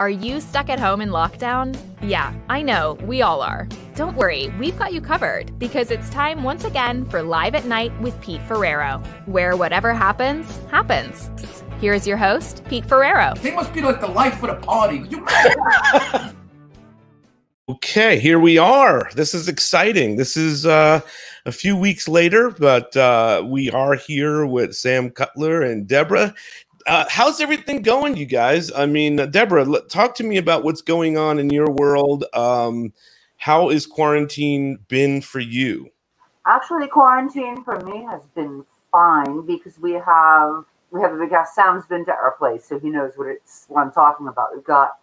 Are you stuck at home in lockdown? Yeah, I know, we all are. Don't worry, we've got you covered because it's time once again for Live at Night with Pete Ferriero, where whatever happens, happens. Here's your host, Pete Ferriero. They must be like the life of the party. You- Okay, here we are. This is exciting. This is uh, a few weeks later, but uh, we are here with Sam Cutler and Deborah. Uh, how's everything going, you guys? I mean, Deborah, talk to me about what's going on in your world. Um, how is quarantine been for you? Actually, quarantine for me has been fine because we have we have a big house. Sam's been to our place, so he knows what it's what I'm talking about. We've got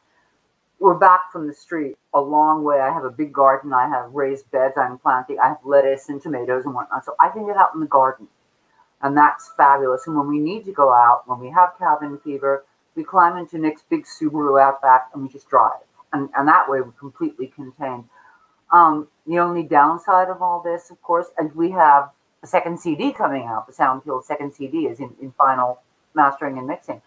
we're back from the street a long way. I have a big garden. I have raised beds. I'm planting. I have lettuce and tomatoes and whatnot. So I can get out in the garden, and that's fabulous. And when we need to go out, when we have cabin fever, we climb into Nick's big Subaru Outback and we just drive, and and that way we're completely contained. Um, the only downside of all this, of course, and we have a second CD coming out. The Soundfield second CD is in, in final mastering and mixing.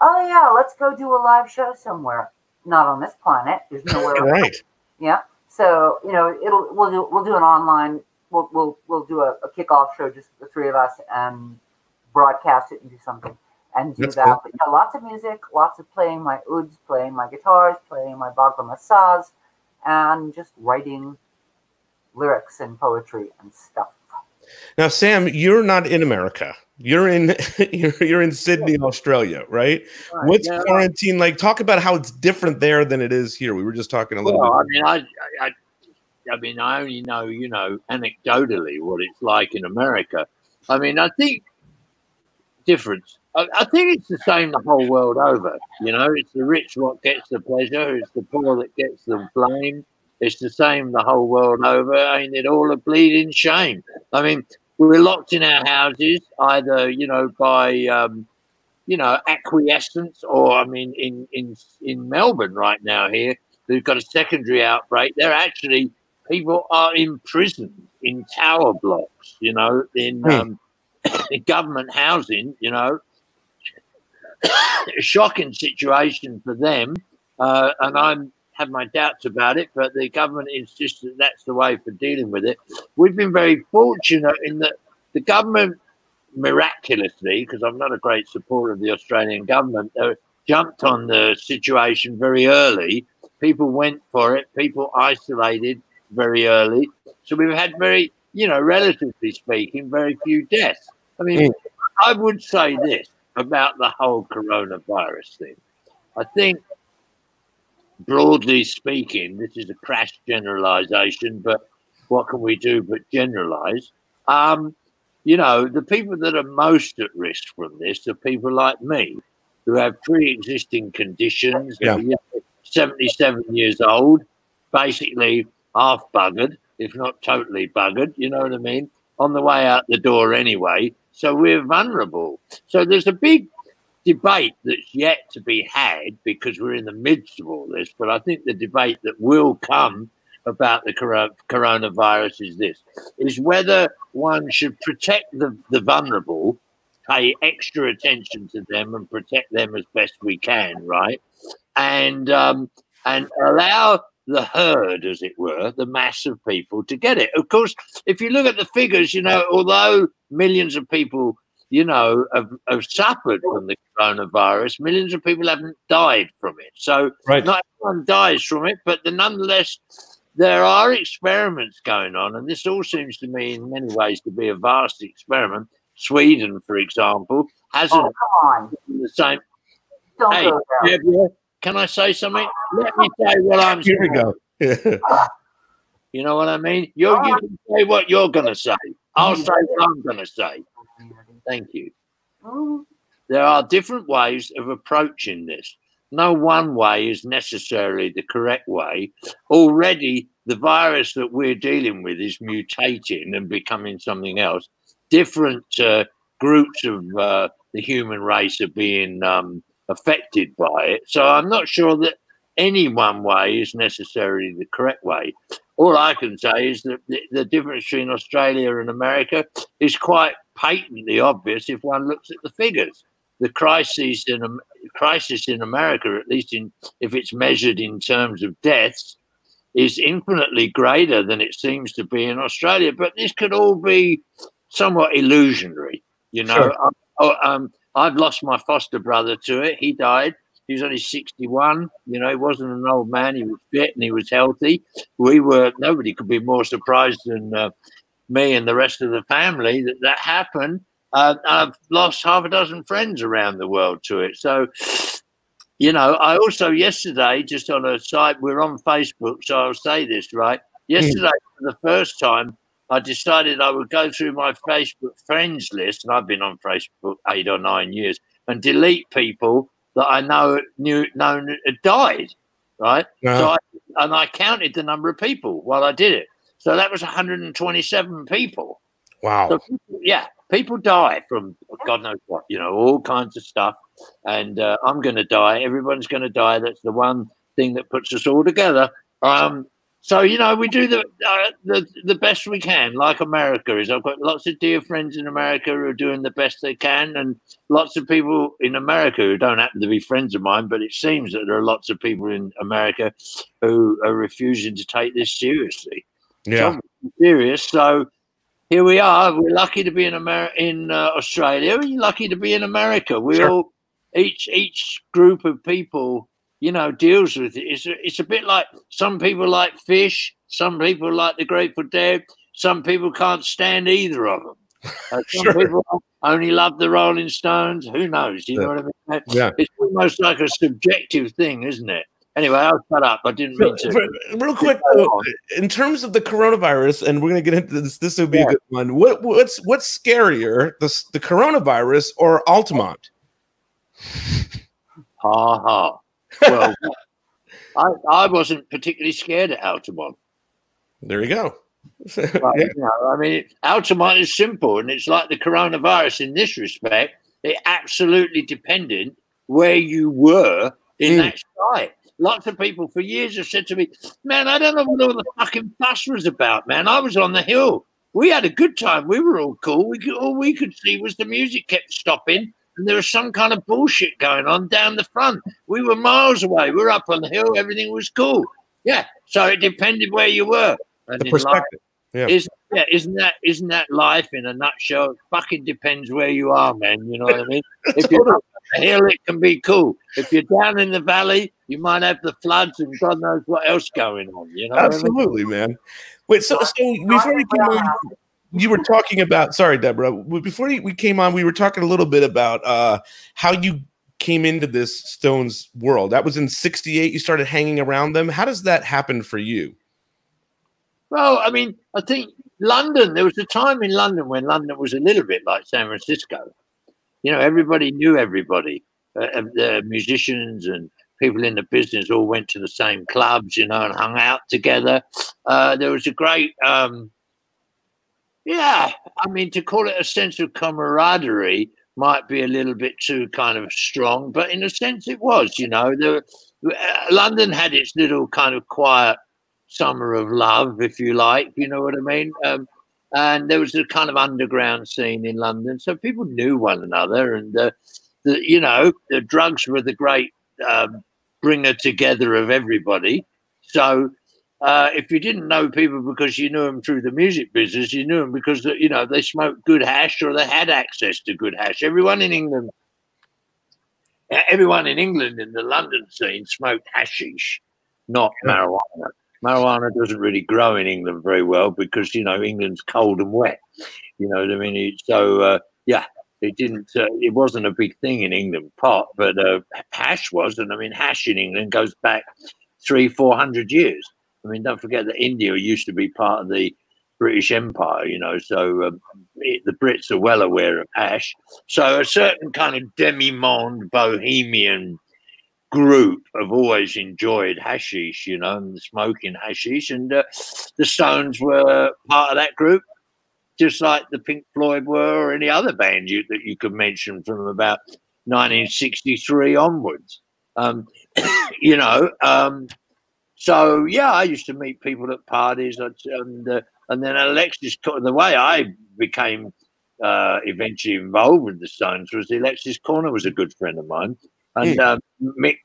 Oh yeah, let's go do a live show somewhere. Not on this planet. There's nowhere. Right. Yeah. So you know, it'll we'll do we'll do an online. We'll we'll we'll do a, a kickoff show, just the three of us, and broadcast it and do something and do That's that. cool. But yeah, lots of music, lots of playing my ouds, playing my guitars, playing my Bhagavad Masaz, and just writing lyrics and poetry and stuff. Now, Sam, you're not in America. You're in you're, you're in Sydney, Australia, right? What's Yeah. quarantine like? Talk about how it's different there than it is here. We were just talking a little Well, I mean, I, I, I mean, I only know, you know, anecdotally what it's like in America. I mean, I think difference. I, I think it's the same the whole world over. You know, it's the rich what gets the pleasure. It's the poor that gets the blame. It's the same the whole world over. Ain't it all a bleeding shame? I mean, we're locked in our houses, either you know by um, you know acquiescence, or I mean, in in in Melbourne right now here, they've got a secondary outbreak. They're actually people are imprisoned in tower blocks. You know, in Hmm. um, in government housing. You know, a shocking situation for them, uh, and I'm have my doubts about it, but the government insists that that's the way for dealing with it. We've been very fortunate in that the government, miraculously, because I'm not a great supporter of the Australian government, uh, jumped on the situation very early. People went for it. People isolated very early. So we've had very, you know, relatively speaking, very few deaths. I mean, I would say this about the whole coronavirus thing. I think, broadly speaking, this is a crash generalization, but what can we do but generalize? Um, you know, the people that are most at risk from this are people like me who have pre existing conditions, Yeah. 77 years old, basically half buggered, if not totally buggered, you know what I mean? On the way out the door anyway. So we're vulnerable. So there's a big debate that's yet to be had because we're in the midst of all this. But I think the debate that will come about the coronavirus is this is whether one should protect the, the vulnerable, pay extra attention to them and protect them as best we can, right? And um, and allow the herd, as it were, the mass of people to get it. Of course, if you look at the figures, you know, although millions of people, you know, have, have suffered from the coronavirus, millions of people haven't died from it. So Right. not everyone dies from it, but the, nonetheless, there are experiments going on, and this all seems to me, in many ways, to be a vast experiment. Sweden, for example, hasn't Oh, come on. the same. Don't Hey, go there. Deborah, can I say something? Let me say what I'm Here we saying. go. You know what I mean? You, you can say what you're going to say. I'll say what I'm going to say. Thank you. Mm, There are different ways of approaching this. No one way is necessarily the correct way. Already, the virus that we're dealing with is mutating and becoming something else. Different uh, groups of uh, the human race are being um, affected by it. So I'm not sure that any one way is necessarily the correct way. All I can say is that the, the difference between Australia and America is quite patently obvious if one looks at the figures. the crisis in crisis in America, at least in if it's measured in terms of deaths, is infinitely greater than it seems to be in Australia. But this could all be somewhat illusionary, you know. Sure. Um, oh, um, I've lost my foster brother to it. He died. He was only 61. You know, he wasn't an old man. He was fit and he was healthy. We were, nobody could be more surprised than uh, me and the rest of the family that that happened. Uh, I've lost half a dozen friends around the world to it. So, you know, I also yesterday, just on a site, we're on Facebook, so I'll say this, right? Yesterday, for the first time, I decided I would go through my Facebook friends list, and I've been on Facebook eight or nine years, and delete people that I know knew known had died, right? Yeah. So I, and I counted the number of people while I did it. So that was 127 people. Wow. So people, yeah, people die from God knows what, you know, all kinds of stuff. And uh, I'm going to die. Everyone's going to die. That's the one thing that puts us all together. Um, so you know, we do the, uh, the the best we can, like America is. I've got lots of dear friends in America who are doing the best they can, and lots of people in America who don't happen to be friends of mine. But it seems that there are lots of people in America who are refusing to take this seriously Yeah. serious. So here we are. We're lucky to be in Amer- in uh, Australia. We're lucky to be in America. We Sure. all each each group of people, you know, deals with it. It's a, it's a bit like some people like fish, some people like the Grateful Dead, some people can't stand either of them. Uh, some Sure. people only love the Rolling Stones. Who knows? You know what I mean? Yeah. It's almost like a subjective thing, isn't it? Anyway, I'll shut up. I didn't mean to. Real- Real quick, in terms of the coronavirus, and we're going to get into this. This will be Yeah. a good one. What what's what's scarier, the the coronavirus or Altamont? Ha ha. Well, I, I wasn't particularly scared at Altamont. There you go. But, you know, I mean, Altamont is simple, and it's like the coronavirus in this respect. It absolutely depended where you were in Mm. that site. Lots of people for years have said to me, "Man, I don't know what all the fucking fuss was about. Man, I was on the hill. We had a good time. We were all cool. We could, all we could see was the music kept stopping, and there was some kind of bullshit going on down the front. We were miles away. We were up on the hill. Everything was cool. Yeah. So it depended where you were. And The in life, perspective. Yeah. is yeah, isn't that isn't that life in a nutshell? It fucking depends where you are, man. You know what I mean? If you're up on the hill, it can be cool. If you're down in the valley, you might have the floods and God knows what else going on. You know what I mean? Absolutely, man. Wait, so so before we came on, you were talking about. Sorry, Deborah. Before we came on, we were talking a little bit about uh, how you came into this Stones world. That was in '68. You started hanging around them. How does that happen for you? Well, I mean, I think London. There was a time in London when London was a little bit like San Francisco. You know, everybody knew everybody. Uh, the musicians and people in the business all went to the same clubs, you know, and hung out together. Uh, there was a great, um, yeah. I mean, to call it a sense of camaraderie might be a little bit too kind of strong, but in a sense, it was. You know, the uh, London had its little kind of quiet summer of love, if you like. You know what I mean? Um, and there was a kind of underground scene in London, so people knew one another, and uh, the you know the drugs were the great um, bringer together of everybody. So uh, if you didn't know people because you knew them through the music business, you knew them because you know they smoked good hash or they had access to good hash. Everyone in England, everyone in England in the London scene smoked hashish, not marijuana marijuana doesn't really grow in England very well because you know England's cold and wet. You know what I mean? So uh, yeah, it didn't. Uh, it wasn't a big thing in England, pot, but uh, hash was, and I mean hash in England goes back three, four hundred years. I mean, don't forget that India used to be part of the British Empire. You know, so um, it, the Brits are well aware of hash. So a certain kind of demi-monde bohemian group have always enjoyed hashish, you know, and smoking hashish, and uh, the Stones were part of that group, just like the Pink Floyd were, or any other band you, that you could mention from about 1963 onwards. Um, you know, um, so yeah, I used to meet people at parties, and uh, and then Alexis, the way I became uh, eventually involved with the Stones was Alexis Korner was a good friend of mine, and um, Mick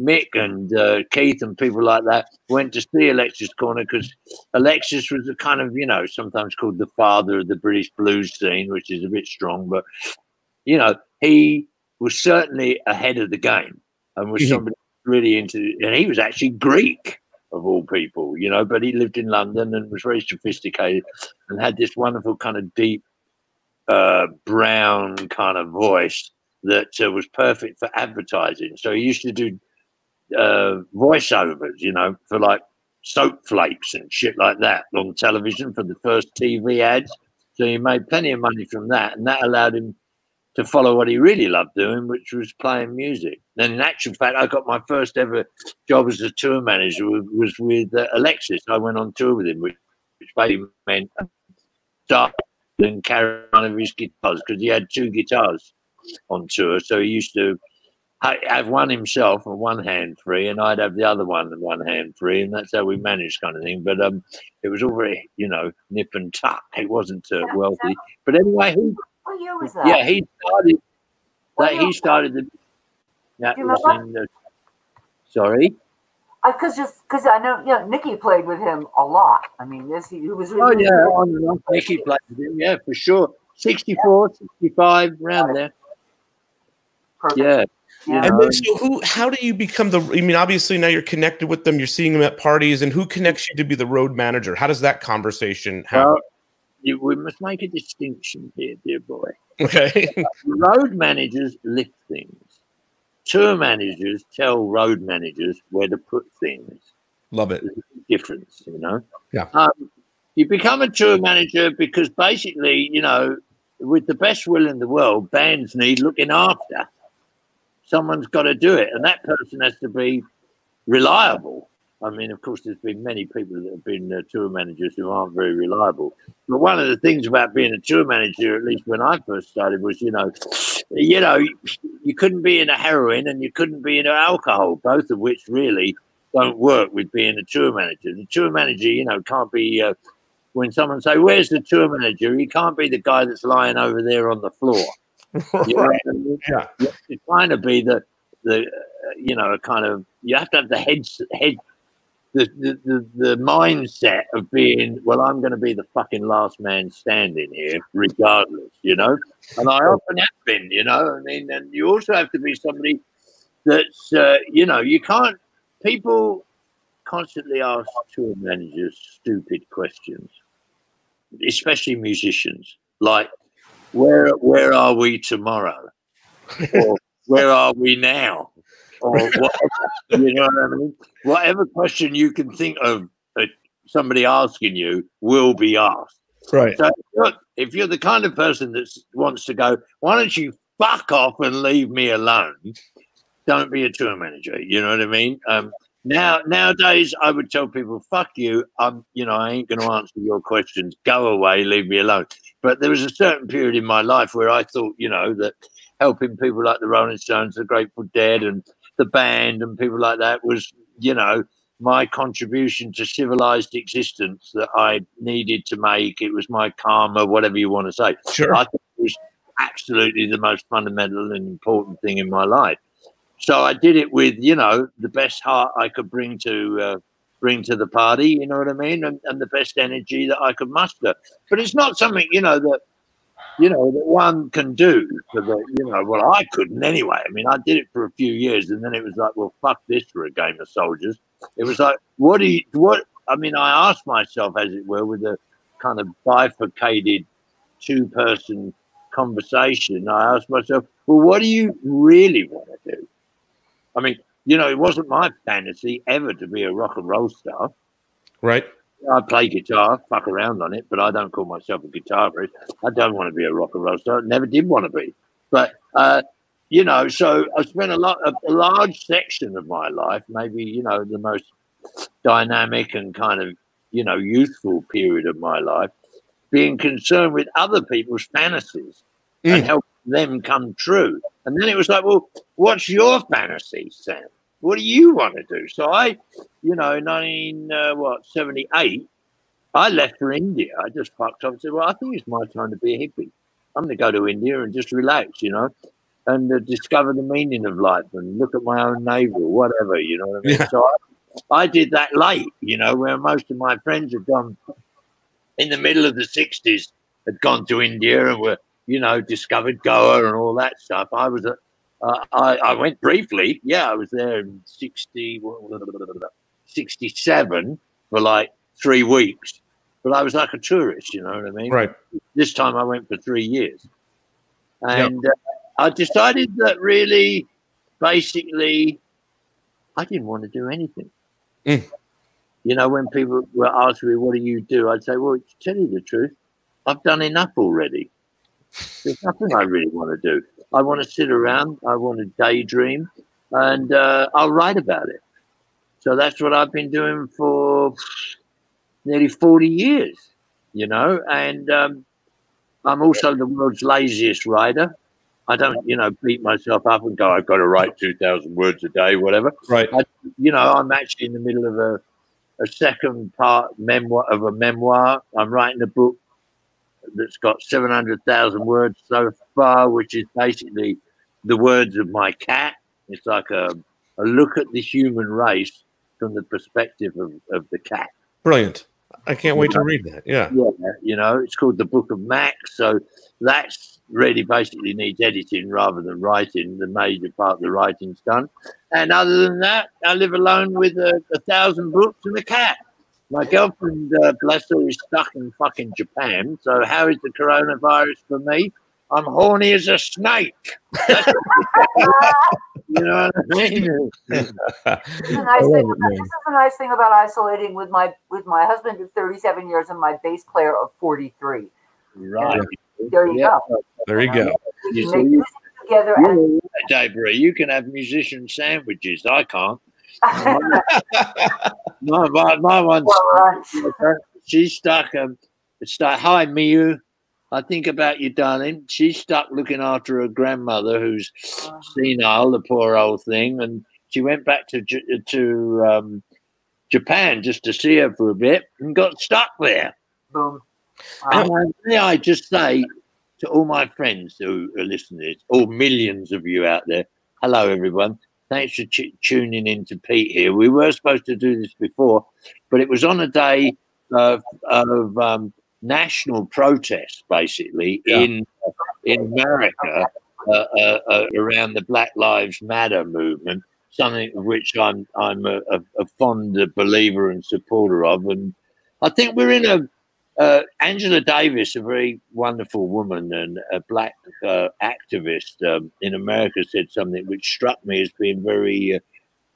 Mick and uh, Keith and people like that went to see Alexis Korner because Alexis was a kind of, you know, sometimes called the father of the British blues scene, which is a bit strong, but, you know, he was certainly ahead of the game and was somebody really into, and he was actually Greek of all people, you know, but he lived in London and was very sophisticated and had this wonderful kind of deep uh, brown kind of voice that uh, was perfect for advertising. So he used to do uh, voiceovers, you know, for like soap flakes and shit like that on television for the first TV ads. So he made plenty of money from that, and that allowed him to follow what he really loved doing, which was playing music. And in actual fact, I got my first ever job as a tour manager was, with uh, Alexis. I went on tour with him, which, which basically meant start and carry one of his guitars because he had two guitars on tour. So he used to have one himself and one hand free, and I'd have the other one and one hand free, and that's how we managed, kind of thing. But um, it was all very, you know, nip and tuck. It wasn't uh, wealthy, but anyway, he, What year was that? yeah, he started. What That he started the. That Do was in the. Sorry. Because just because I know, you know, Nikki played with him a lot. I mean, this he, he was. Oh he yeah, on and on. Nicky played with him. Yeah, for sure. 64, 65, around there. Perfect. Yeah. Yeah. And then, so who? How do you become the? I mean, obviously now you're connected with them. You're seeing them at parties, and who connects you to be the road manager? How does that conversation happen? Well, you, we must make a distinction here, dear boy. okay, road managers lift things. Tour managers tell road managers where to put things. love it. Difference, you know. Yeah. Um, you become a tour manager because basically, you know, with the best will in the world, bands need looking after. Someone's got to do it, and that person has to be reliable. I mean, of course, there's been many people that have been uh, tour managers who aren't very reliable. But one of the things about being a tour manager, at least when I first started, was you know, you know, you couldn't be in a heroin and you couldn't be into alcohol, both of which really don't work with being a tour manager. The tour manager, you know, can't be. Uh, when someone say, "Where's the tour manager?" He can't be the guy that's lying over there on the floor. You know I mean? Yeah. You have to kind of be the the uh, you know a kind of you have to have the head head the, the, the, mindset of being well i'm going to be the fucking last man standing here regardless you know? And i often have been you know? I mean and you also have to be somebody that's uh, you know you can't people constantly ask tour managers stupid questions especially musicians like where where are we tomorrow? Or where are we now or whatever, you know what I mean? Whatever question you can think of uh, somebody asking you will be asked. Right. So look, if you're the kind of person that wants to go, why don't you fuck off and leave me alone? Don't be a tour manager. You know what I mean? Um, now nowadays, I would tell people, "Fuck you." I'm, you know, I ain't going to answer your questions. Go away, leave me alone. But there was a certain period in my life where I thought, you know, that helping people like the Rolling Stones, the Grateful Dead, and the band and people like that was, you know, my contribution to civilized existence that I needed to make. It was my karma, whatever you want to say. Sure. I think it was absolutely the most fundamental and important thing in my life. So I did it with, you know, the best heart I could bring to uh, bring to the party. You know what I mean, and, and the best energy that I could muster. But it's not something, you know, that you know that one can do. For the, you know, well, I couldn't anyway. I mean, I did it for a few years, and then it was like, well, fuck this for a game of soldiers. It was like, what do you, what? I mean, I asked myself, as it were, with a kind of bifurcated two-person conversation. I asked myself, well, what do you really want to do? I mean, you know, it wasn't my fantasy ever to be a rock and roll star. Right. I play guitar, fuck around on it, but I don't call myself a guitarist. I don't want to be a rock and roll star. Never did want to be. But uh, you know, so I spent a lot, a, large section of my life, maybe you know, the most dynamic and kind of you know youthful period of my life, being concerned with other people's fantasies and Mm. helping them come true. And then it was like, well, what's your fantasy, Sam? What do you want to do? So I, you know, 19, uh, what, 78, I left for India. I just fucked off and said, well, I think it's my time to be a hippie. I'm going to go to India and just relax, you know, and uh, discover the meaning of life and look at my own navel, whatever, you know what I mean? Yeah. So I, I did that late, you know, where most of my friends had gone in the middle of the 60s, had gone to India and were, you know, discovered Goa and all that stuff. I was, a, uh, I, I went briefly. Yeah, I was there in 60, 67 for like three weeks. But I was like a tourist, you know what I mean? Right. This time I went for three years. And uh, I decided that really, basically, I didn't want to do anything. Mm. You know, when people were asking me, What do you do? I'd say, Well, to tell you the truth, I've done enough already. There's nothing I really want to do. I want to sit around, I want to daydream, and uh, I'll write about it. So that's what I've been doing for nearly 40 years, you know, and um, I'm also the world's laziest writer. I don't, you know, beat myself up and go, I've got to write 2,000 words a day, whatever. Right. I, you know, I'm actually in the middle of a, a second part memoir of a memoir. I'm writing a book that's got 700,000 words so far, which is basically the words of my cat. It's like a, a look at the human race from the perspective of, of the cat. Brilliant. I can't wait to read that. Yeah. Yeah, you know, it's called the Book of Max. So that's really basically needs editing rather than writing. The major part of the writing's done. And other than that, I live alone with a, a thousand books and a cat. My girlfriend, uh, bless her, is stuck in fucking Japan. So how is the coronavirus for me? I'm horny as a snake. you know what I mean? This is a nice I thing. it. This is a nice thing about isolating with my with my husband of 37 years and my bass player of 43. Right. There you Yeah. go. There you go. We You can make see? music together and Deborah, you can have musician sandwiches. I can't. My, my, my one's for lunch. she's stuck. Um, stuck. Hi, Miu. I think about you, darling. She's stuck looking after her grandmother, who's senile, the poor old thing, and she went back to to um, Japan just to see her for a bit and got stuck there. Boom. And uh, may I just say to all my friends who are listening, all millions of you out there, hello everyone. Thanks for t- tuning in to Pete here. We were supposed to do this before, but it was on a day of, of um, national protest, basically Yeah. in in America uh, uh, uh, around the Black Lives Matter movement. Something of which I'm I'm a, a, a fond believer and supporter of, and I think we're in a uh, Angela Davis, a very wonderful woman and a black uh, activist um, in America, said something which struck me as being very, uh,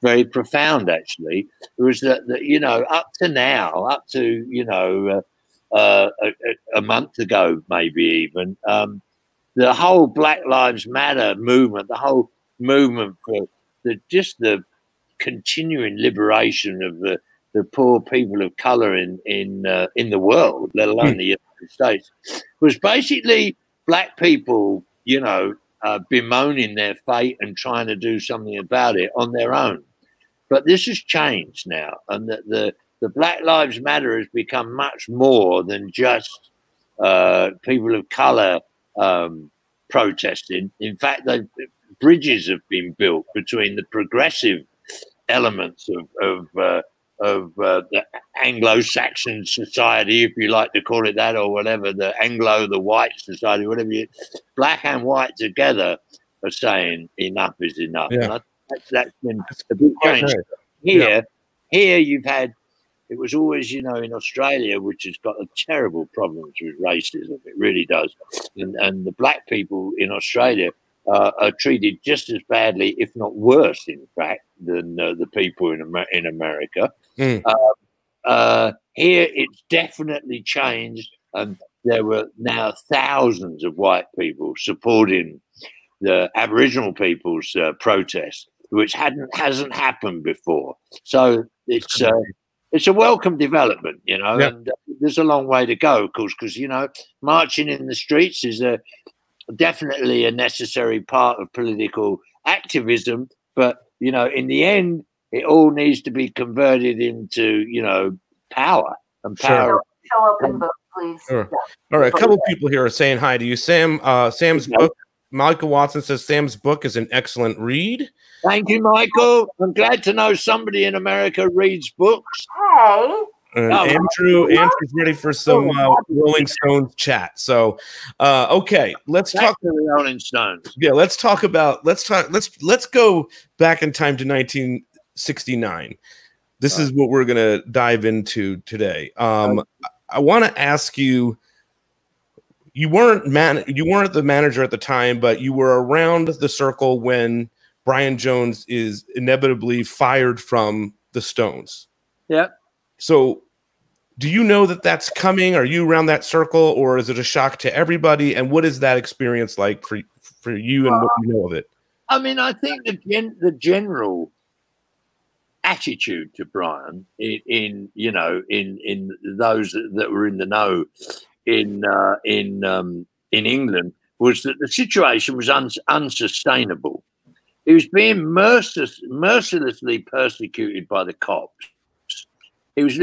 very profound. Actually, it was that, that you know, up to now, up to you know, uh, uh, a, a- month ago, maybe even, um, the whole Black Lives Matter movement, the whole movement for the just the continuing liberation of the the poor people of color in in uh, in the world, let alone the United States, was basically black people, you know, uh, bemoaning their fate and trying to do something about it on their own. But this has changed now, and the the, the Black Lives Matter has become much more than just uh, people of color um, protesting. In fact, bridges have been built between the progressive elements of of uh, of uh, the Anglo-Saxon society, if you like to call it that, or whatever, the Anglo, the white society, whatever you, black and white together are saying enough is enough. Yeah. And I, that's, that's been a big change. Here, here you've had. It was always, you know, in Australia, which has got a terrible problems with racism. It really does, and and the black people in Australia uh, are treated just as badly, if not worse, in fact, than uh, the people in Amer- in America. Mm. Uh, uh, here, it's definitely changed, and there were now thousands of white people supporting the Aboriginal people's uh, protest, which hadn't hasn't happened before. So it's uh, it's a welcome development, you know, Yeah. and uh, there's a long way to go, of course, because you know marching in the streets is a definitely a necessary part of political activism, but you know, in the end, it all needs to be converted into you know power and Sure. Show up and vote. please. Sure. Yeah. All right, a couple yeah. people here are saying hi to you, Sam. Uh, Sam's Okay. book. Michael Watson says Sam's book is an excellent read. Thank you, Michael. I'm glad to know somebody in America reads books. Hey, And Oh, Andrew, Andrew's ready for some uh, Rolling Stones chat. So, uh, okay, let's Back talk. to the Rolling Stones. Yeah, let's talk about. Let's talk. Let's let's go back in time to 1969. This is what we're gonna dive into today. Um, I want to ask you. You weren't man. You weren't the manager at the time, but you were around the circle when Brian Jones is inevitably fired from the Stones. Yeah. So, do you know that that's coming? Are you around that circle, or is it a shock to everybody? And what is that experience like for for you and what you know of it? I mean, I think the gen- the general attitude to Brian in, in you know in in those that were in the know in uh, in um, in England was that the situation was uns unsustainable. He was being merciless, mercilessly persecuted by the cops. He was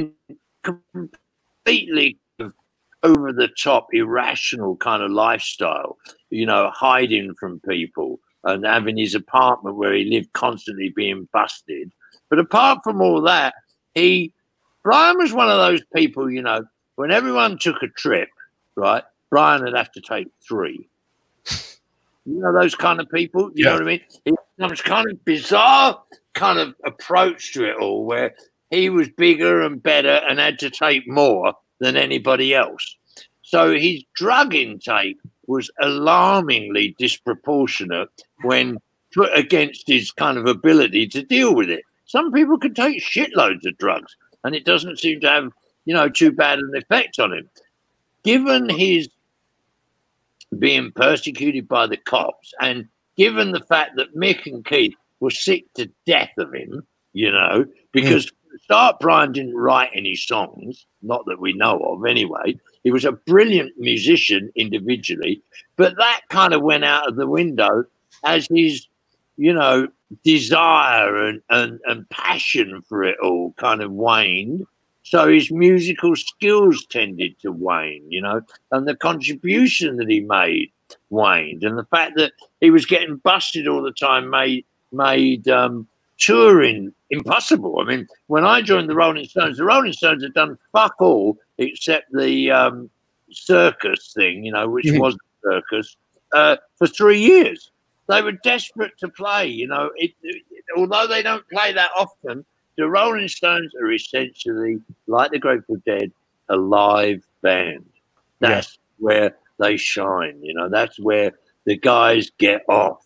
completely over the top, irrational kind of lifestyle. You know, hiding from people and having his apartment where he lived constantly being busted. But apart from all that, he Brian was one of those people, you know, when everyone took a trip, right, Brian would have to take three. You know those kind of people? You know what I mean? Had this kind of bizarre kind of approach to it all where he was bigger and better and had to take more than anybody else. So his drug intake was alarmingly disproportionate when put against his kind of ability to deal with it. Some people can take shitloads of drugs and it doesn't seem to have, you know, too bad an effect on him. Given his being persecuted by the cops and given the fact that Mick and Keith were sick to death of him, you know, because hmm. for start Brian didn't write any songs, not that we know of anyway. He was a brilliant musician individually, but that kind of went out of the window as his, you know, desire and, and, and passion for it all kind of waned. So his musical skills tended to wane, you know, and the contribution that he made waned. And the fact that he was getting busted all the time made made um, touring impossible. I mean, when I joined the Rolling Stones, the Rolling Stones had done fuck all except the um, circus thing, you know, which Mhm. was a circus, uh, for three years. They were desperate to play, you know. It, it- although they don't play that often, the Rolling Stones are essentially, like the Grateful Dead, a live band. That's where they shine, you know. That's where the guys get off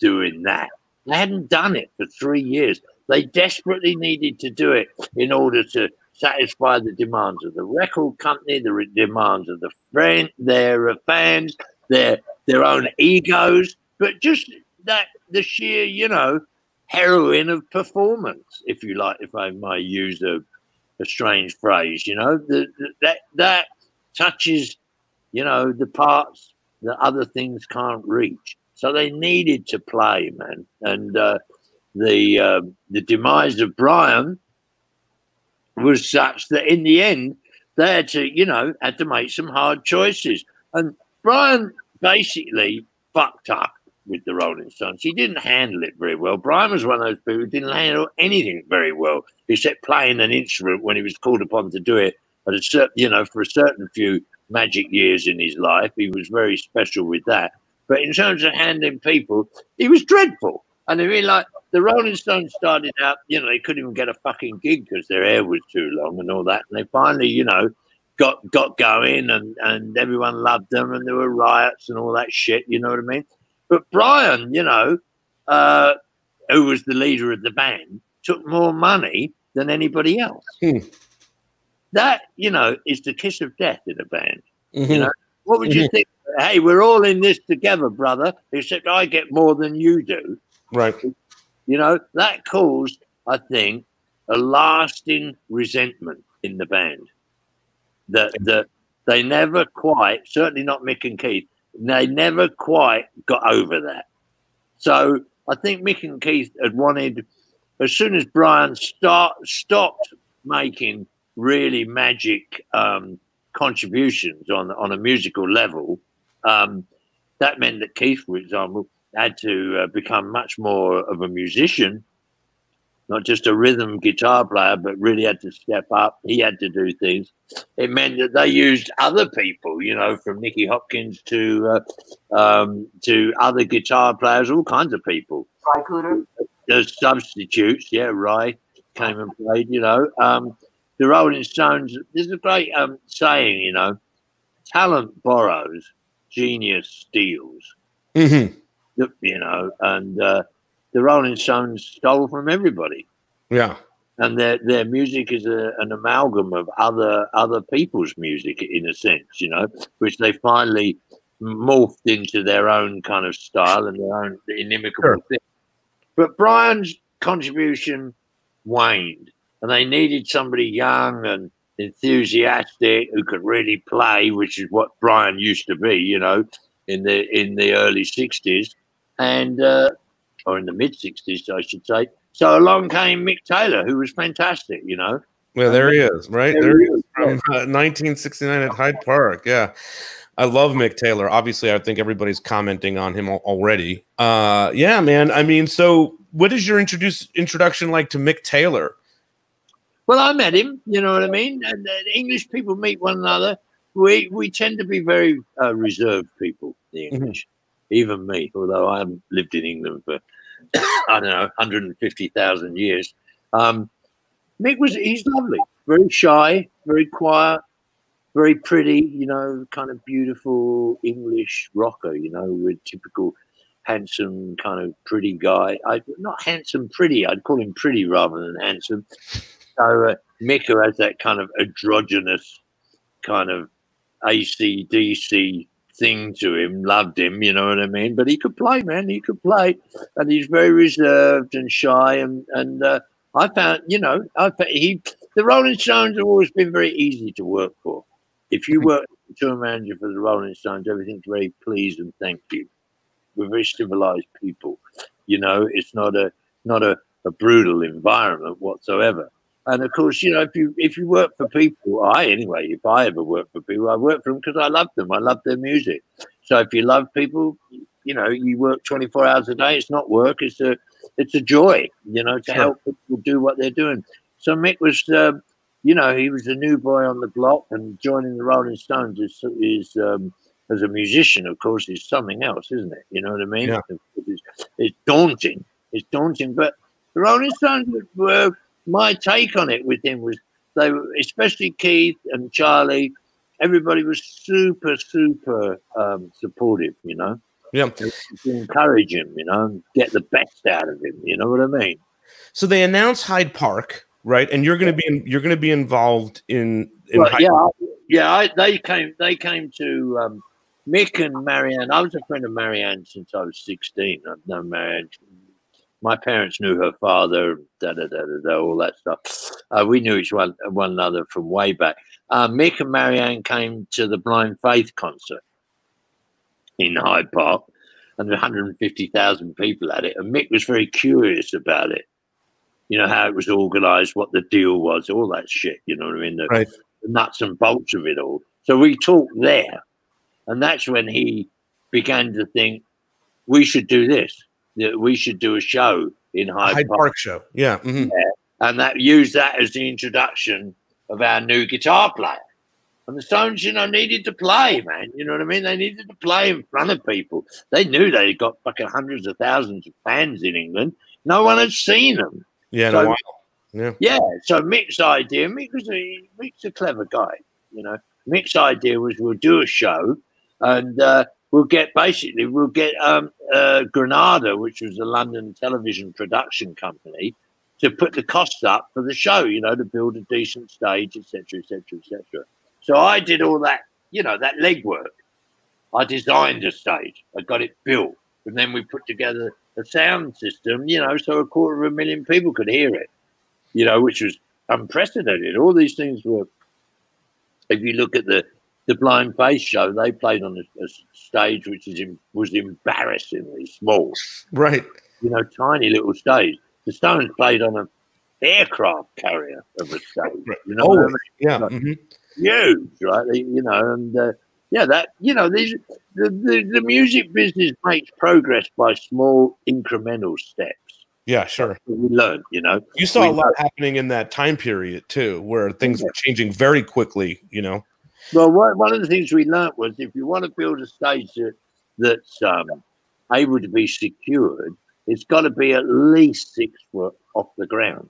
doing that. They hadn't done it for three years. They desperately needed to do it in order to satisfy the demands of the record company, the demands of the friend, their fans, their their own egos, but just that the sheer, you know, heroine of performance, if you like, if I might use a, a strange phrase, you know, the, the, that that touches, you know, the parts that other things can't reach. So they needed to play, man, and uh, the uh, the demise of Brian was such that in the end they had to, you know, had to make some hard choices. And Brian basically fucked up with the Rolling Stones. He didn't handle it very well. Brian was one of those people who didn't handle anything very well, except playing an instrument when he was called upon to do it. At a certain, you know, for a certain few magic years in his life, he was very special with that. But in terms of handling people, he was dreadful. And I mean, like the Rolling Stones started out, you know, they couldn't even get a fucking gig because their hair was too long and all that. And they finally, you know, got got going and and everyone loved them and there were riots and all that shit. You know what I mean? But Brian, you know, uh, who was the leader of the band, took more money than anybody else. Hmm. That, you know, is the kiss of death in a band. Mhm. You know, what would you think? Hey, we're all in this together, brother. Except I get more than you do. Right. You know, that caused, I think, a lasting resentment in the band. That that they never quite, certainly not Mick and Keith, they never quite got over that. So I think Mick and Keith had wanted, as soon as Brian start stopped making really magic um, contributions on on a musical level, um, that meant that Keith, for example, had to uh, become much more of a musician, not just a rhythm guitar player, but really had to step up. He had to do things. It meant that they used other people, you know, from Nicky Hopkins to uh, um, to other guitar players, all kinds of people. Ry Cooder. The substitutes, yeah, Ry came and played, you know. Um, the Rolling Stones, there's a great um, saying, you know, talent borrows, genius steals Mhm. you know, and uh, the Rolling Stones stole from everybody, Yeah. and their their music is a, an amalgam of other other people's music in a sense, you know, which they finally morphed into their own kind of style and their own inimicable Sure. thing. But Brian's contribution waned, and they needed somebody young and enthusiastic who could really play, which is what Brian used to be, you know, in the in the early '60s, and uh, or in the mid '60s, I should say. So along came Mick Taylor, who was fantastic, you know. Well, there he is, right? There There he is from uh, 1969 at Hyde Park. Yeah. I love Mick Taylor. Obviously, I think everybody's commenting on him already. Uh, yeah, man. I mean, so what is your introduce introduction like to Mick Taylor? Well, I met him. You know what I mean? And uh, English people meet one another. We we tend to be very uh, reserved people. The English, even me, although I haven't lived in England for I don't know 150,000 years. Um, Mick was he's lovely, very shy, very quiet, very pretty. You know, kind of beautiful English rocker. You know, with typical handsome kind of pretty guy. I not handsome, pretty. I'd call him pretty rather than handsome. So uh, Mika has that kind of androgynous kind of ACDC thing to him. Loved him, you know what I mean. But he could play, man. He could play, and he's very reserved and shy. And and uh, I found, you know, I found he the Rolling Stones have always been very easy to work for. If you work tour manager for the Rolling Stones, everything's very please and thank you. We're very civilized people. You know, it's not a not a, a brutal environment whatsoever. And of course, you know, if you if you work for people, I anyway, if I ever work for people, I work for them because I love them. I love their music. So if you love people, you know, you work twenty four hours a day. It's not work. It's a it's a joy. You know, to Sure. help people do what they're doing. So Mick was, um, you know, he was a new boy on the block, and joining the Rolling Stones is is um, as a musician, of course, is something else, isn't it? You know what I mean? Yeah. It's, it's daunting. It's daunting, but the Rolling Stones were my take on it with him was they were especially Keith and Charlie. Everybody was super, super um, supportive. You know, Yeah. encourage him. You know, get the best out of him. You know what I mean? So they announced Hyde Park, right? And you're going to be in, you're going to be involved in, in Well, yeah, I- yeah. I, they came. They came to um, Mick and Marianne. I was a friend of Marianne since I was sixteen. I've known Marianne. My parents knew her father. Da da da da, da all that stuff. Uh, we knew each one one another from way back. Uh, Mick and Marianne came to the Blind Faith concert in Hyde Park, and 150,000 people at it. And Mick was very curious about it. You know how it was organised, what the deal was, all that shit. You know what I mean? The, Right. the nuts and bolts of it all. So we talked there, and that's when he began to think we should do this. That we should do a show in Hyde, Hyde Park, Park show. Yeah. mhm. and that use that as the introduction of our new guitar player. And the Stones, you know, needed to play, man. You know what I mean? They needed to play in front of people. They knew they'd got fucking hundreds of thousands of fans in England. No one had seen them. Yeah. So- no. Yeah. Yeah. So Mick's idea, Mick was a Mick's a clever guy, you know. Mick's idea was we'll do a show and uh, we'll get basically we'll get um, uh, Granada, which was a London television production company, to put the costs up for the show, you know, to build a decent stage, etc., etc., etc. So I did all that, you know, that legwork. I designed a stage. I got it built, and then we put together a sound system, you know, so a quarter of a million people could hear it you know, which was unprecedented. All these things were. If you look at the the Blind Faith show, they played on a, a stage which is in, was embarrassingly small. Right. You know, tiny little stage. The Stones played on an aircraft carrier of a stage. You know, what I mean? Yeah. Right. mhm. huge, right? You know, and uh, yeah, that you know, these the, the the music business makes progress by small incremental steps. Yeah, sure. We learned, you know. You saw We a lot happening in that time period too, where things were changing very quickly. You know. Well, one, one of the things we learnt was if you want to build a stage that, that's um, able to be secured, it's got to be at least six foot off the ground,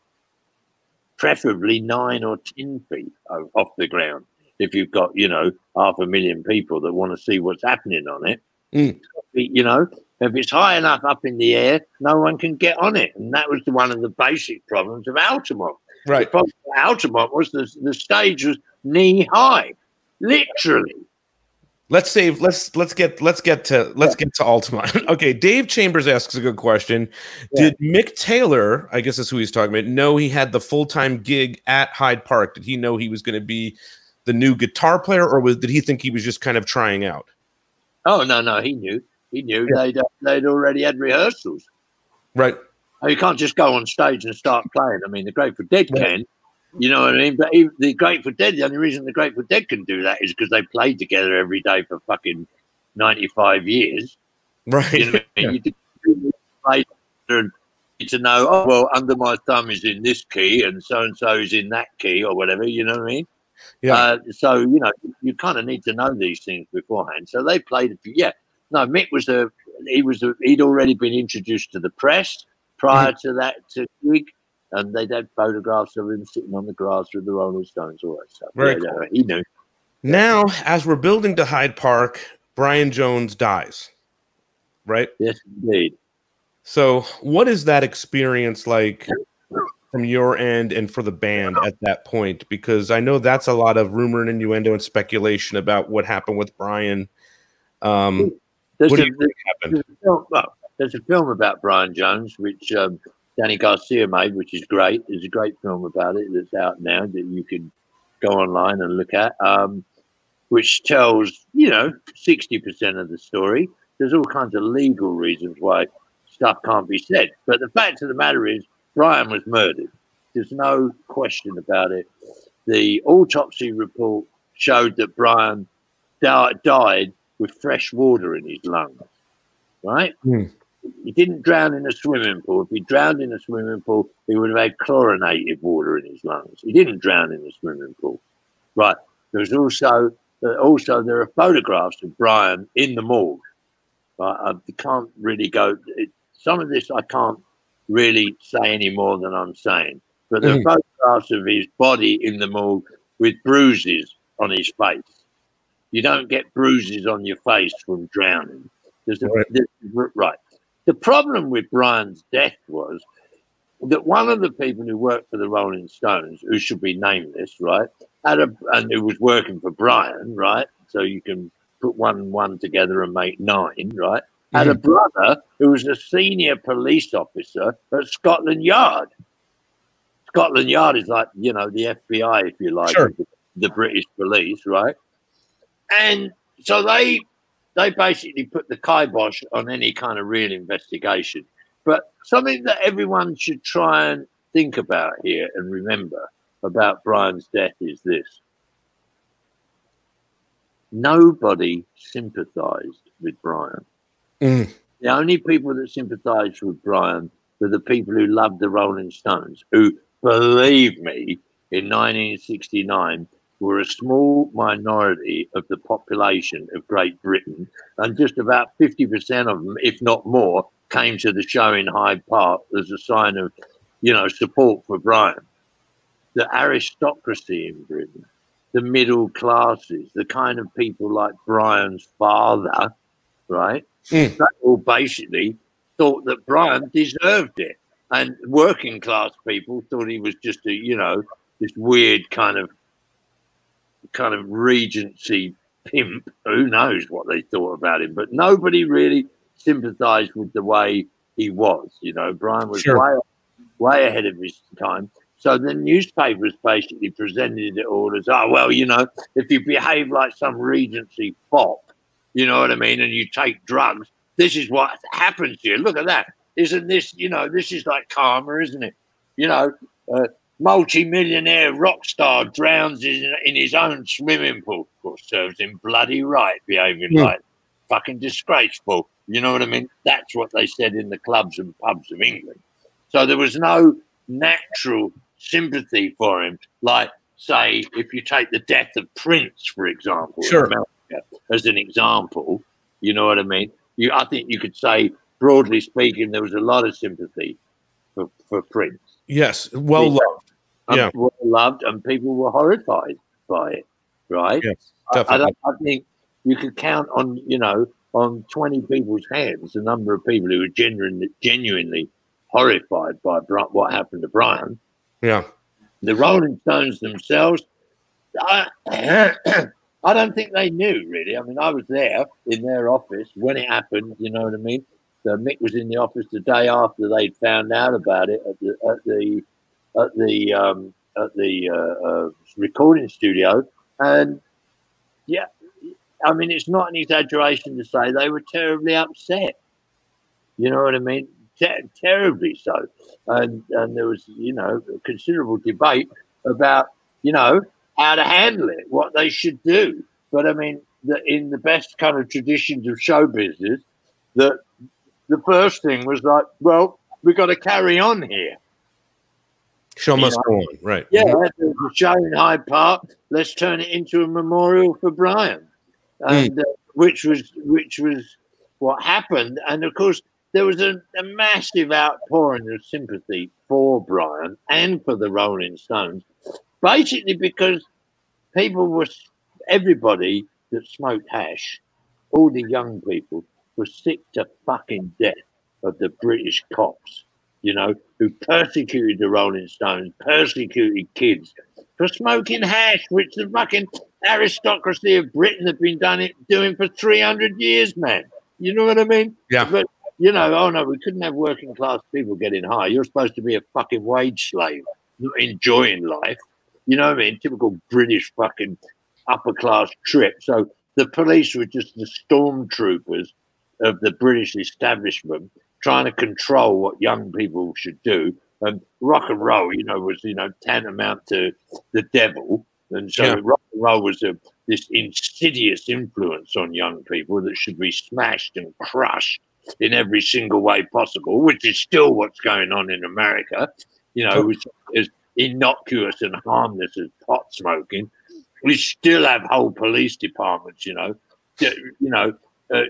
preferably nine or ten feet off the ground. If you've got, you know, half a million people that want to see what's happening on it, Mm. you know, if it's high enough up in the air, no one can get on it, and that was the, one of the basic problems of Altamont. Right. The problem with Altamont was the, the stage was knee high, literally. Let's save. Let's let's get let's get to let's get to Altamont. okay, Dave Chambers asks a good question. Yeah. Did Mick Taylor, I guess that's who he's talking about, know he had the full time gig at Hyde Park? Did he know he was going to be the new guitar player, or was did he think he was just kind of trying out? Oh no, no, he knew. He knew they'd uh, they'd already had rehearsals. Right. You can't just go on stage and start playing. I mean, the Grateful Dead can, you know what I mean. But even the Grateful Dead, the only reason the Grateful Dead can do that is because they played together every day for fucking ninety five years. Right. You know I mean? You play and to know, oh well, under my thumb is in this key, and so and so is in that key, or whatever. You know what I mean? Yeah. Uh, so you know, you kind of need to know these things beforehand. So they played. Yeah. No, Mick was a. He was a. He'd already been introduced to the press prior Mm-hmm. to that to gig, and they'd had photographs of him sitting on the grass with the Rolling Stones, all that stuff. Very Yeah, cool. no, he knew. Now, as we're building to Hyde Park, Brian Jones dies. Right. Yes, indeed. So, what is that experience like from your end and for the band at that point? Because I know that's a lot of rumor and innuendo and speculation about what happened with Brian. Um, There's what a, do you think happened? there's a film, well, there's a film about Brian Jones, which um, Danny Garcia made, which is great. There's a great film about it that's out now that you can go online and look at, um, which tells, you know, 60% of the story. There's all kinds of legal reasons why stuff can't be said. But the fact of the matter is, Brian was murdered. There's no question about it. The autopsy report showed that Brian di- died with fresh water in his lungs, right? Hmm. He didn't drown in a swimming pool. If he drowned in a swimming pool, he would have had chlorinated water in his lungs. He didn't drown in a swimming pool, right? There's also uh, also there are photographs of Brian in the morgue. Right? I can't really go. It, some of this I can't really say any more than I'm saying. But there are photographs of his body in the morgue with bruises on his face. You don't get bruises on your face from drowning. There's a, Right. there's- right. The problem with Brian's death was that one of the people who worked for the Rolling Stones, who should be nameless, right, had a, and who was working for Brian, right, so you can put one and one together and make nine, right, had a brother who was a senior police officer at Scotland Yard. Scotland Yard is like, you know, the FBI, if you like, Sure. the, the British police, right? And so they they basically put the kibosh on any kind of real investigation. But something that everyone should try and think about here and remember about Brian's death is this. Nobody sympathized with Brian. Mm. The only people that sympathized with Brian were the people who loved the Rolling Stones, who, believe me, in 1969 were a small minority of the population of Great Britain, and just about 50% of them, if not more, came to the show in Hyde Park as a sign of, you know, support for Brian. The aristocracy in Britain, the middle classes, the kind of people like Brian's father, right? Mm. They all basically thought that Brian deserved it. And working class people thought he was just a, you know, this weird kind of kind of regency pimp. Who knows what they thought about him? But nobody really sympathized with the way he was. You know, Brian was Sure. way way ahead of his time. So the newspapers basically presented it all as, oh well, you know, if you behave like some regency fop, you know what I mean, and you take drugs, this is what happens to you. Look at that. Isn't this, you know, this is like karma, isn't it? You know, uh, multi-millionaire rock star drowns in, in his own swimming pool. Of course, serves him bloody right, behaving Hmm. like fucking disgraceful. You know what I mean? That's what they said in the clubs and pubs of England. So there was no natural sympathy for him, like say if you take the death of Prince, for example, Sure. America, as an example. You know what I mean? You, I think you could say, broadly speaking, there was a lot of sympathy for, for Prince. Yes, well loved. And Yeah. well loved, and people were horrified by it. Right? Yes, I, I, definitely. don't, I think you could count on, you know, on 20 people's hands the number of people who were genuinely, genuinely horrified by what happened to Brian. Yeah, The Rolling Stones themselves, I, I don't think they knew really. I mean, I was there in their office when it happened. You know what I mean? So Mick was in the office the day after they'd found out about it at the at the at the um, at the uh, uh, recording studio, and yeah, I mean, it's not an exaggeration to say they were terribly upset. You know what I mean? Ter- terribly so. And and there was, you know, considerable debate about, you know, how to handle it, what they should do. But I mean, the, in the best kind of traditions of show business, that the first thing was like, well, we've got to carry on here. show must go on. Right. Yeah, there's a show in Hyde Park. Let's turn it into a memorial for Brian, and uh, which was which was what happened. And of course, there was a, a massive outpouring of sympathy for Brian and for the Rolling Stones, basically because people were everybody that smoked hash, all the young people were sick to fucking death of the British cops you know, who persecuted the Rolling Stones, persecuted kids for smoking hash, which the fucking aristocracy of Britain have been done it, doing for 300 years, man. You know what I mean? Yeah. But, you know, oh no, we couldn't have working class people getting high. You're supposed to be a fucking wage slave, not enjoying life. You know what I mean? Typical British fucking upper class trip. So the police were just the stormtroopers of the British establishment trying to control what young people should do. And rock and roll, you know, was you know tantamount to the devil, and so Yeah. rock and roll was a, this insidious influence on young people that should be smashed and crushed in every single way possible, which is still what's going on in America. You know, which is innocuous and harmless as pot smoking. We still have whole police departments, you know, you know, uh,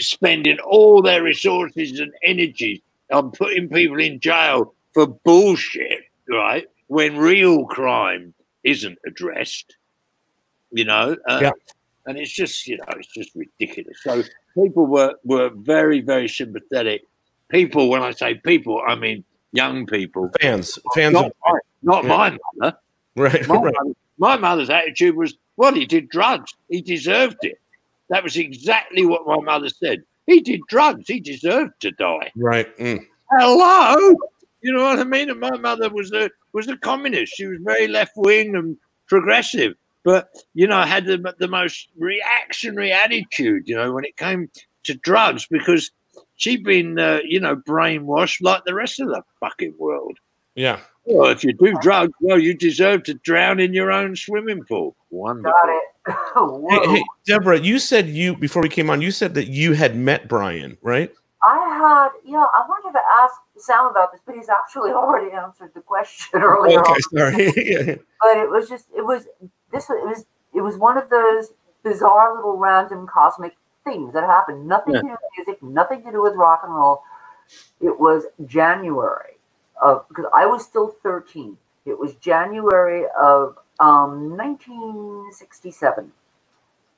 spending all their resources and energy on putting people in jail for bullshit, right? When real crime isn't addressed, you know. Uh, Yeah. And it's just, you know, it's just ridiculous. So people were were very, very sympathetic. People, when I say people, I mean young people. Fans, fans. Not, my, not Yeah. my mother. right. My, Right. mother- my mother's attitude was, well, he did drugs. He deserved it. That was exactly what my mother said. He did drugs. He deserved to die. Right. Mm. Hello, you know what I mean? And my mother was a was a communist. She was very left wing and progressive, but you know had the the most reactionary attitude. You know when it came to drugs because she'd been uh, you know brainwashed like the rest of the fucking world. Yeah. Well, if you do drugs, well, you deserve to drown in your own swimming pool. Wonderful. Got it. Whoa. Hey, hey, Deborah, you said you before we came on, you said that you had met Brian, right? I had, yeah, I wanted to ask Sam about this, but he's actually already answered the question earlier. Okay, on. sorry. Yeah. But it was just, it was this, was- it was, it was one of those bizarre little random cosmic things that happened. Nothing Yeah. to do with music, nothing to do with rock and roll. It was January of because I was still thirteen. It was January of um, 1967.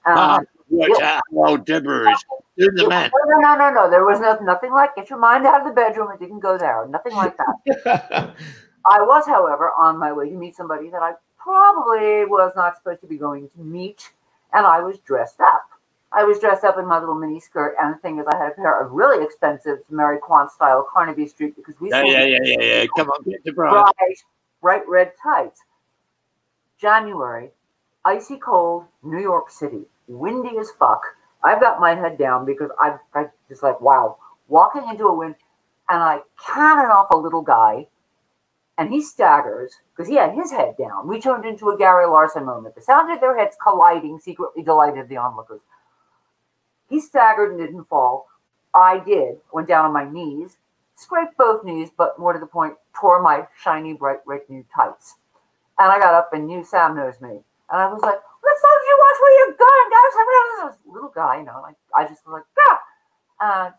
Ah, Um, Watch out how old Deborah is. Do the man. no, no, no, no, no. There was no, nothing like get your mind out of the bedroom. It didn't go there. Nothing like that. I was, however, on my way to meet somebody that I probably was not supposed to be going to meet, and I was dressed up. I was dressed up in my little mini skirt, and the thing is, I had a pair of really expensive Mary Quant style Carnaby Street because we Yeah, yeah, yeah, yeah, yeah. Come on, get to Brian. bright, bright red tights. January, icy cold, New York City, windy as fuck. I've got my head down because I'm, I just like wow, walking into a wind, and I cannon off a little guy, and he staggers because he had his head down. We turned into a Gary Larson moment. The sound of their heads colliding secretly delighted the onlookers. He staggered and didn't fall. I did. Went down on my knees, scraped both knees, but more to the point, tore my shiny, bright red new tights. And I got up and knew Sam knows me. And I was like, let's not you watch where you're going, guys. I was a little guy, you know, like I just was like, yeah. And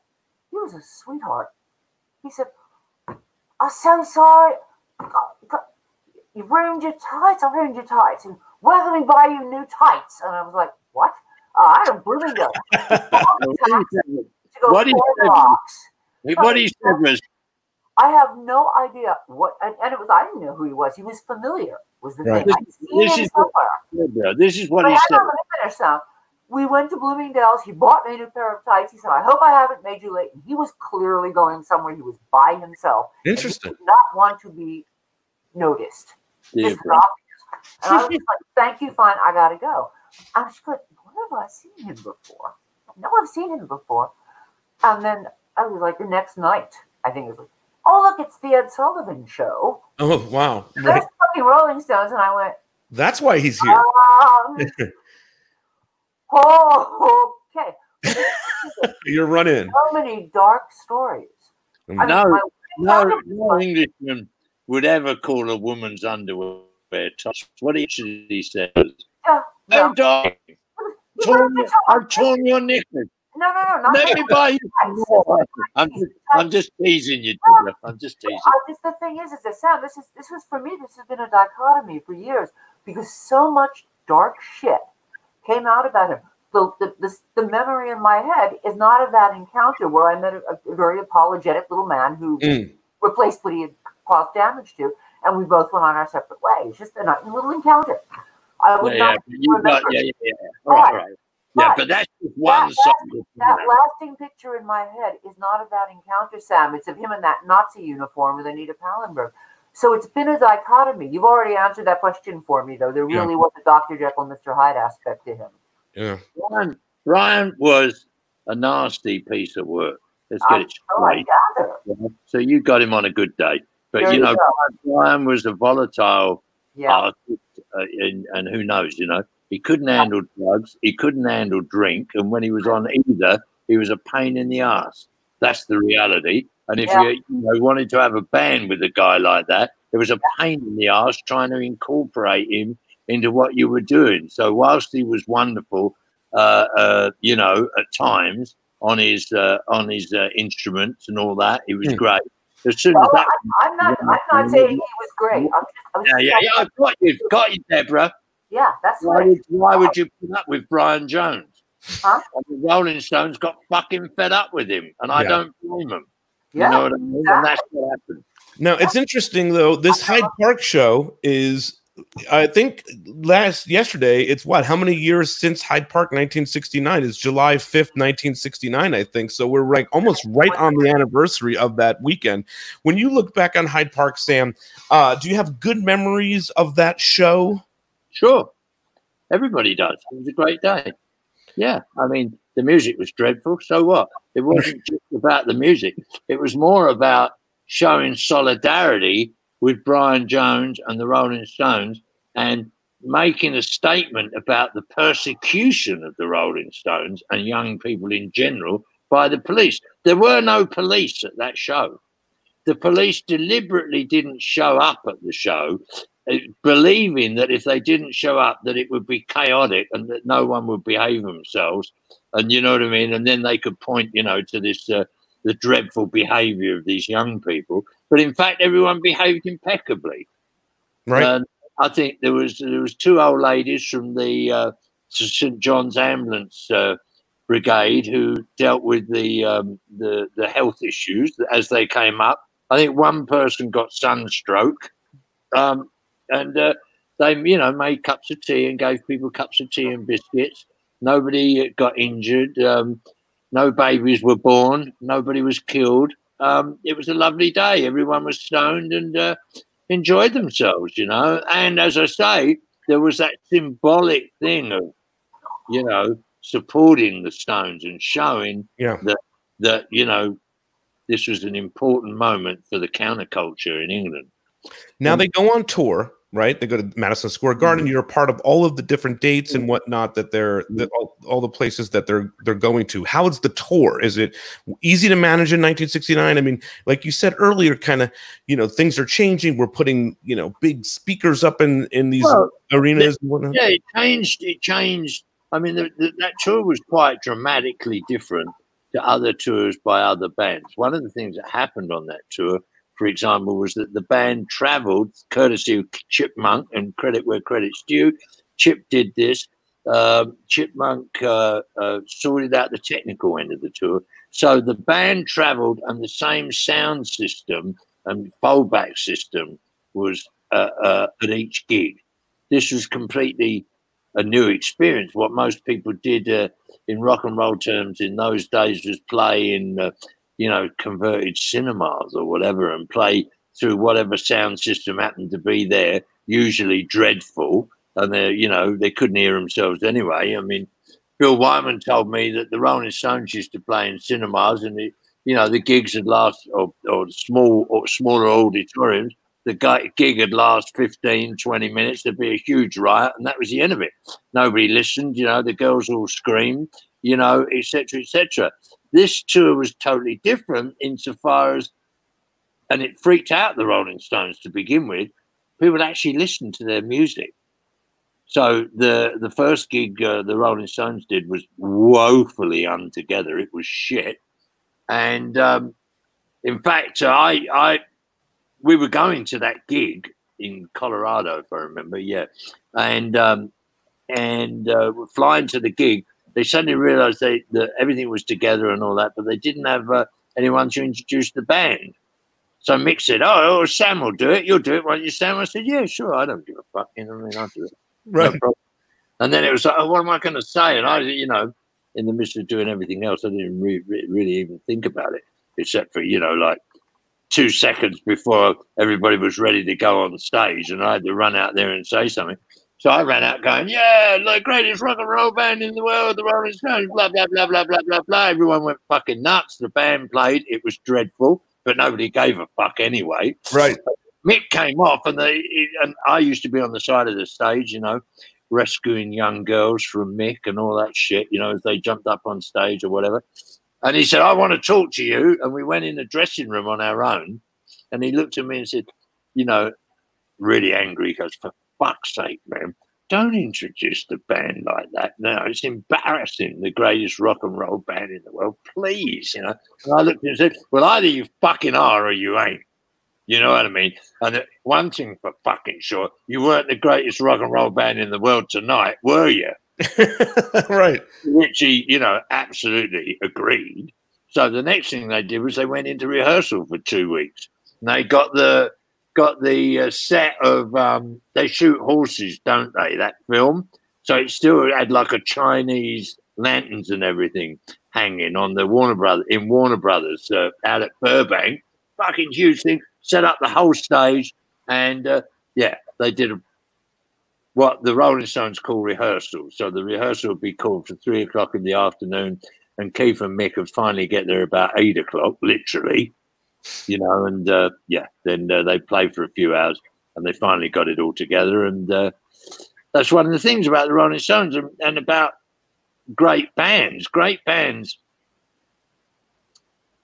he was a sweetheart. He said, I'm so sorry. You ruined your tights. I ruined your tights. And we're going to buy you new tights. And I was like, what? Oh, I don't believe it. what he said, what he said was, I have no idea what, and, and, it was, I didn't know who he was. He was familiar, was the right. thing. This, this is what, this is what but he I said. I'm finish now. We went to Bloomingdale's. He bought me a new pair of tights. He said, I hope I haven't made you late. And he was clearly going somewhere. He was by himself. Interesting. did not want to be noticed. Yeah, This is obvious. And I was like, thank you, fine, I gotta go. I was like, where have I seen him before? No, I've seen him before. And then I was like, the next night, I think it was like, oh, look, it's the Ed Sullivan show. Oh wow! There's Right. fucking Rolling Stones. And I went, That's why he's here. um, oh, okay. You're running. So many dark stories. I mean, No, my- no, no Englishman would ever call a woman's underwear tops. What he actually says, Yeah, "Oh, no. darling, You torn, I've torn your knickers. No, no, no, not Let me buy you some more." I'm just, I'm just teasing you, Deborah. I'm just teasing. I just the thing is, is the sound. This is this was for me. This has been a dichotomy for years because so much dark shit came out about him. The the, the, the memory in my head is not of that encounter where I met a, a very apologetic little man who Mm. replaced what he had caused damage to, and we both went on our separate ways. Just a nice little encounter. I would Yeah, yeah, not but you got, yeah, yeah, yeah. All right, all right. Yeah, But but that's just one that- side. of that lasting picture in my head is not of that encounter, Sam. It's of him in that Nazi uniform with Anita Pallenberg. So it's been a dichotomy. You've already answered that question for me, though. There Yeah. really was a Dr. Jekyll, Mr. Hyde aspect to him. Yeah. Brian, Brian was a nasty piece of work. Let's get I'm it so I straight. gather. So you got him on a good day. But There you you know, go. Brian was a volatile Yeah. artist, uh, and, and who knows, you know, he couldn't handle drugs, he couldn't handle drink, and when he was on either, he was a pain in the ass. That's the reality. And if Yeah. you, you know, wanted to have a band with a guy like that, it was a pain in the ass trying to incorporate him into what you were doing. So whilst he was wonderful, uh, uh, you know, at times on his uh, on his uh, instruments and all that, he was Hmm. great. As soon as Well, that I'm not. I'm not saying he was great. I'm just, I was yeah, yeah, yeah. I've got you, got you, Deborah. Yeah, that's Why would, why would you put up with Brian Jones? Huh? The Rolling Stones got fucking fed up with him, and I don't blame them. Yeah. You know what I mean? And that's what happened. Now it's interesting though. This Hyde Park show is, I think, last yesterday. It's what? How many years since Hyde Park 1969? Is July 5th, 1969. I think so. We're like almost right on the anniversary of that weekend. When you look back on Hyde Park, Sam, uh, do you have good memories of that show? Sure, everybody does. It was a great day. Yeah, I mean, the music was dreadful. So what? It wasn't just about the music. It was more about showing solidarity with Brian Jones and the Rolling Stones and making a statement about the persecution of the Rolling Stones and young people in general by the police. There were no police at that show. The police deliberately didn't show up at the show, uh, believing that if they didn't show up, that it would be chaotic and that no one would behave themselves. And you know what I mean? And then they could point, you know, to this uh, the dreadful behaviour of these young people. But in fact, everyone behaved impeccably. Right. And I think there was there was two old ladies from the uh, St John's Ambulance uh, Brigade who dealt with the, um, the the health issues as they came up. I think one person got sunstroke, um, and uh, they you know made cups of tea and gave people cups of tea and biscuits. Nobody got injured. Um, no babies were born. Nobody was killed. Um, it was a lovely day. Everyone was stoned and uh, enjoyed themselves, you know. And as I say, there was that symbolic thing of, you know, supporting the Stones and showing Yeah. that that you know this was an important moment for the counterculture in England. Now Um, they go on tour, right? They go to Madison Square Garden. Mm-hmm. You're a part of all of the different dates and whatnot that they're that all, all the places that they're they're going to. How is the tour? Is it easy to manage in 1969? I mean, like you said earlier, kind of you know things are changing. We're putting you know big speakers up in in these Well, arenas and. Yeah, it changed. It changed. I mean, the, the, that tour was quite dramatically different to other tours by other bands. One of the things that happened on that tour, for example, was that the band travelled, courtesy of Chip Monk, and credit where credit's due. Chip did this. Um, Chip Monk uh, uh, sorted out the technical end of the tour. So the band travelled, and the same sound system and fallback system was uh, uh, at each gig. This was completely a new experience. What most people did uh, in rock and roll terms in those days was play in, uh, you know, converted cinemas or whatever, and play through whatever sound system happened to be there. Usually dreadful, and they, you know, they couldn't hear themselves anyway. I mean, Bill Wyman told me that the Rolling Stones used to play in cinemas, and the, you know, the gigs would last, or, or small or smaller auditoriums the gig would last 15, 20 minutes. There'd be a huge riot, and that was the end of it. Nobody listened. You know, the girls all screamed. You know, etc., etc. This tour was totally different insofar as, and it freaked out the Rolling Stones to begin with. People actually listened to their music. So the the first gig uh, the Rolling Stones did was woefully untogether. It was shit, and um, in fact, I I we were going to that gig in Colorado, if I remember, yeah, and um, and uh, we're flying to the gig. They suddenly realised they that everything was together and all that, but they didn't have uh, anyone to introduce the band. So Mick said, "Oh, oh, Sam will do it. You'll do it, won't you, Sam?" I said, "Yeah, sure. I don't give a fuck. You know what I mean? I'll do it." Right. problem. And then it was like, oh, what am I going to say? And I, you know, in the midst of doing everything else, I didn't re- re- really even think about it, except for, you know, like two seconds before everybody was ready to go on stage. And I had to run out there and say something. So I ran out going, yeah, the greatest rock and roll band in the world, the Rolling Stones, blah, blah, blah, blah, blah, blah, blah. Everyone went fucking nuts. The band played. It was dreadful, but nobody gave a fuck anyway. Right. Mick came off, and they and I used to be on the side of the stage, you know, rescuing young girls from Mick and all that shit, you know, as they jumped up on stage or whatever. And he said, "I want to talk to you." And we went in the dressing room on our own, and he looked at me and said, "You know, really angry." "For fuck's sake, man." Don't introduce the band like that. now. it's embarrassing. The greatest rock and roll band in the world. Please, you know. And I looked at him and said, Well, either you fucking are or you ain't. You know what I mean? And one thing for fucking sure, you weren't the greatest rock and roll band in the world tonight, were you? right. Which he, you know, absolutely agreed. So the next thing they did was they went into rehearsal for two weeks. And they got the got the uh, set of um, they shoot horses, don't they? That film. So it still had like a Chinese lanterns and everything hanging on the Warner Brothers in Warner Brothers uh, out at Burbank. Fucking huge thing. Set up the whole stage, and uh, yeah, they did a, what the Rolling Stones call rehearsal. So the rehearsal would be called for three o'clock in the afternoon, and Keith and Mick would finally get there about eight o'clock, literally, you know, and uh, yeah, then uh, they played for a few hours, and they finally got it all together, and uh, that's one of the things about the Rolling Stones and, and about great bands. Great bands,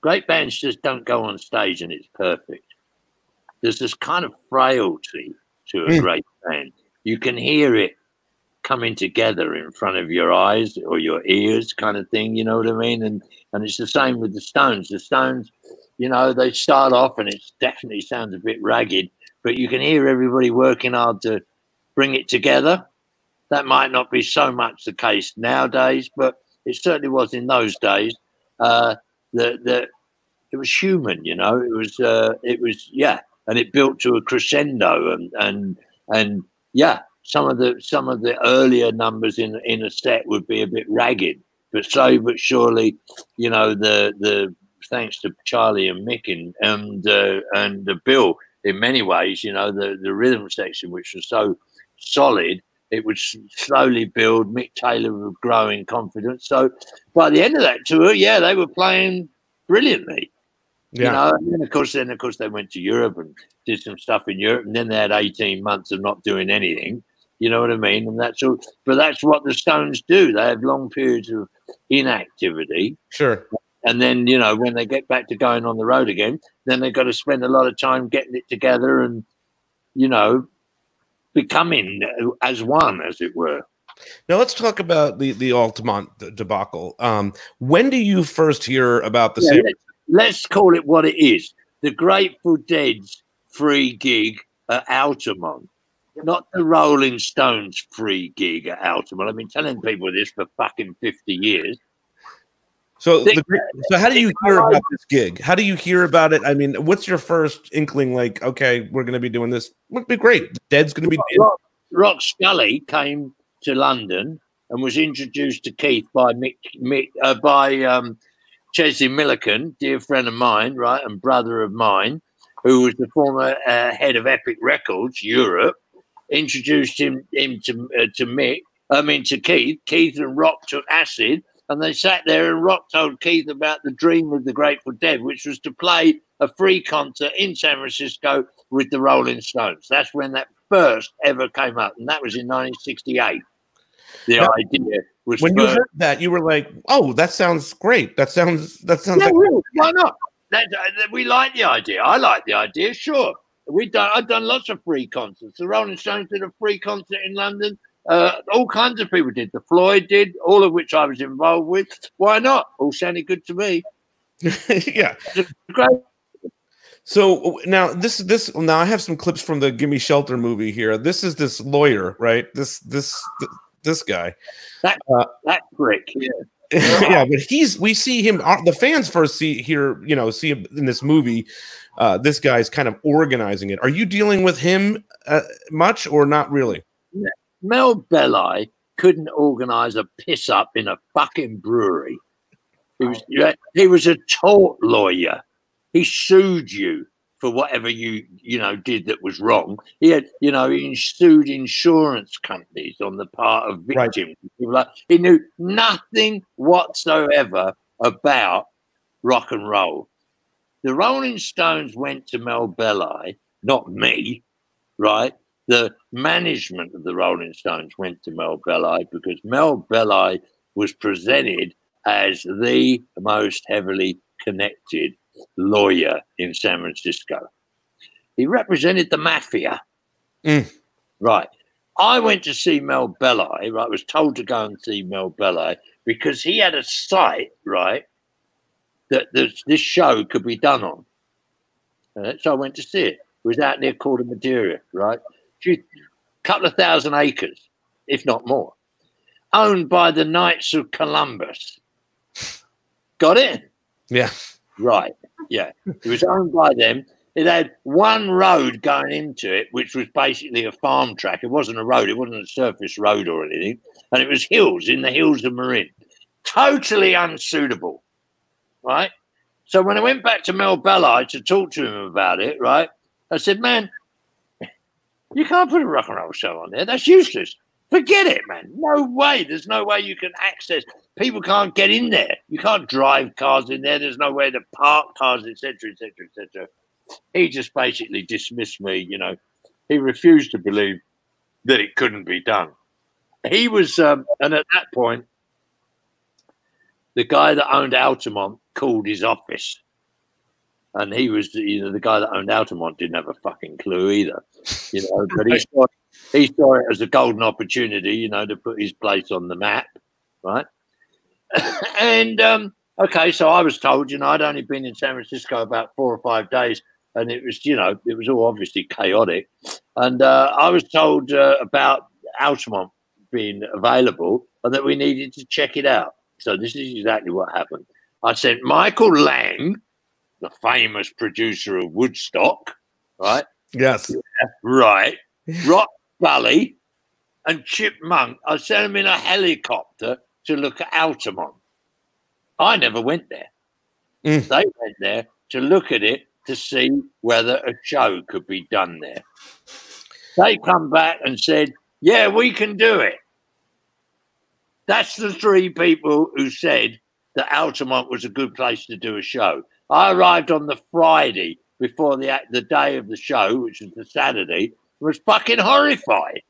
great bands just don't go on stage and it's perfect. There's this kind of frailty to a Mm. great band. You can hear it coming together in front of your eyes or your ears, kind of thing. You know what I mean? And and it's the same with the Stones. The Stones, you know, they start off and it definitely sounds a bit ragged, but you can hear everybody working hard to bring it together. That might not be so much the case nowadays, but it certainly was in those days. Uh, that the it was human, you know. It was uh, it was yeah, and it built to a crescendo, and and and yeah, some of the some of the earlier numbers in in a set would be a bit ragged, but slowly but surely, you know, the the thanks to Charlie and Mick and and uh, and uh, Bill in many ways, you know, the the rhythm section which was so solid, it would slowly build. Mick Taylor would grow in confidence. So by the end of that tour, yeah, they were playing brilliantly. Yeah. You know, and then of course, then of course they went to Europe and did some stuff in Europe, and then they had eighteen months of not doing anything. You know what I mean? And that's all. But that's what the Stones do. They have long periods of inactivity, Sure. And then you know when they get back to going on the road again, then they've got to spend a lot of time getting it together and you know becoming as one, as it were. Now let's talk about the the Altamont debacle. Um, when do you first hear about the? Yeah, let's call it what it is: the Grateful Dead's free gig at Altamont, not the Rolling Stones free gig at Altamont. I've been telling people this for fucking fifty years. So, the, so how do you hear about this gig? How do you hear about it? I mean, what's your first inkling? Like, okay, we're going to be doing this. Would be great. Dead's going to be. dead. Rock, Rock Scully came to London and was introduced to Keith by Mick, Mick uh, by um, Chesley Millikin, dear friend of mine, right, and brother of mine, who was the former uh, head of Epic Records Europe. Introduced him him to uh, to Mick. I mean to Keith. Keith and Rock took acid, and they sat there. And Rock told Keith about the dream of the Grateful Dead, which was to play a free concert in San Francisco with the Rolling Stones. That's when that first ever came up, and that was in 1968. The Now, idea was When you heard that, you were like, "Oh, that sounds great. That sounds. That sounds yeah, like." well, why not? That, that- we like the idea. I like the idea. Sure, we done. I've done lots of free concerts. The Rolling Stones did a free concert in London. Uh, all kinds of people did. The Floyd did, all of which I was involved with. Why not? All sounded good to me. yeah. Great. So now this this now I have some clips from the Gimme Shelter movie here. This is this lawyer, right? This this this guy. That that prick. Yeah. yeah, but he's we see him uh, the fans first see here, you know, see him in this movie. Uh this guy's kind of organizing it. Are you dealing with him uh, much or not really? Mel Belli couldn't organise a piss up in a fucking brewery. He was he was a tort lawyer. He sued you for whatever you you know did that was wrong. He had you know he sued insurance companies on the part of victims. Like he knew nothing whatsoever about rock and roll. The Rolling Stones went to Mel Belli, not me, right? The management of the Rolling Stones went to Mel Belli because Mel Belli was presented as the most heavily connected lawyer in San Francisco. He represented the mafia. Mm. Right. I went to see Mel Belli, right? I was told to go and see Mel Belli because he had a site, right, that this, this show could be done on. So I went to see it. It was out near Corte Madera, right? A couple of thousand acres, if not more, owned by the Knights of Columbus. Got it? Yeah. Right. Yeah. It was owned by them. It had one road going into it, which was basically a farm track. It wasn't a road, it wasn't a surface road or anything. And it was hills in the hills of Marin. Totally unsuitable. Right. So when I went back to Mel Belli to talk to him about it, right, I said, Man, you can't put a rock and roll show on there. That's useless. Forget it, man. No way. There's no way you can access. People can't get in there. You can't drive cars in there. There's no way to park cars, etc., etc., etc. He just basically dismissed me. You know, he refused to believe that it couldn't be done. He was, um, and at that point, the guy that owned Altamont called his office, and he was, you know, the guy that owned Altamont didn't have a fucking clue either. You know, but he saw, he saw it as a golden opportunity, you know, to put his place on the map, right? and um, okay, so I was told, you know, I'd only been in San Francisco about four or five days, and it was, you know, it was all obviously chaotic. And uh, I was told uh, about Altamont being available and that we needed to check it out. So this is exactly what happened. I sent Michael Lang, the famous producer of Woodstock, right? Yes. Right. Rock Scully and Chip Monk. I sent them in a helicopter to look at Altamont. I never went there. Mm. They went there to look at it to see whether a show could be done there. They come back and said, Yeah, we can do it. That's the three people who said that Altamont was a good place to do a show. I arrived on the Friday before the the day of the show, which was the Saturday. Was fucking horrified.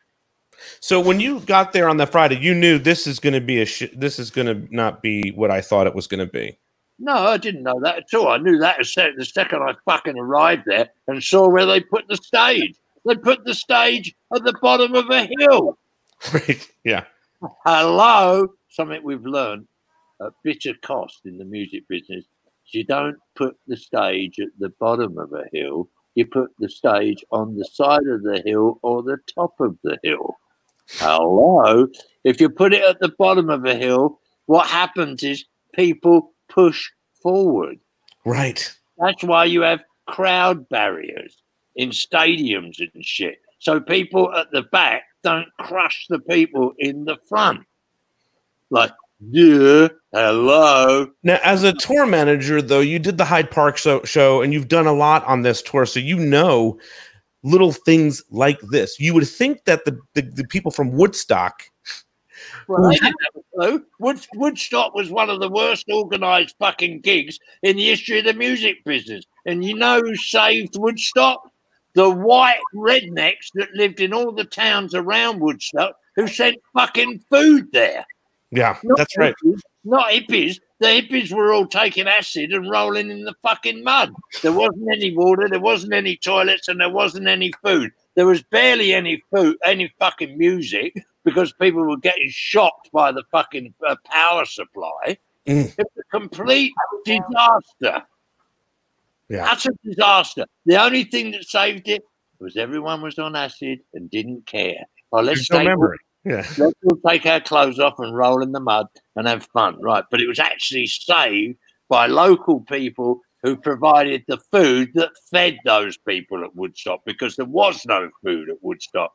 So when you got there on the Friday, you knew this is going to be a sh- this is going to not be what I thought it was going to be. No, I didn't know that at all. I knew that the second I fucking arrived there and saw where they put the stage. They put the stage at the bottom of a hill. Right. Yeah. Hello. Something we've learned at bitter cost in the music business. You don't put the stage at the bottom of a hill. You put the stage on the side of the hill or the top of the hill. Hello. If you put it at the bottom of a hill, what happens is people push forward. Right. That's why you have crowd barriers in stadiums and shit. So people at the back don't crush the people in the front. Like, yeah, hello. Now, as a tour manager, though, you did the Hyde Park show, show and you've done a lot on this tour. So you know little things like this. You would think that the, the, the people from Woodstock well, I have a clue. Wood, Woodstock was one of the worst organized fucking gigs in the history of the music business. And you know who saved Woodstock? The white rednecks that lived in all the towns around Woodstock who sent fucking food there. Yeah, not that's right. Not hippies. The hippies were all taking acid and rolling in the fucking mud. There wasn't any water, there wasn't any toilets, and there wasn't any food. There was barely any food, any fucking music because people were getting shocked by the fucking uh, power supply. Mm. It was a complete disaster. Yeah. That's a disaster. The only thing that saved it was everyone was on acid and didn't care. Oh, let's take, yeah. let's all take our clothes off and roll in the mud and have fun. Right. But it was actually saved by local people who provided the food that fed those people at Woodstock because there was no food at Woodstock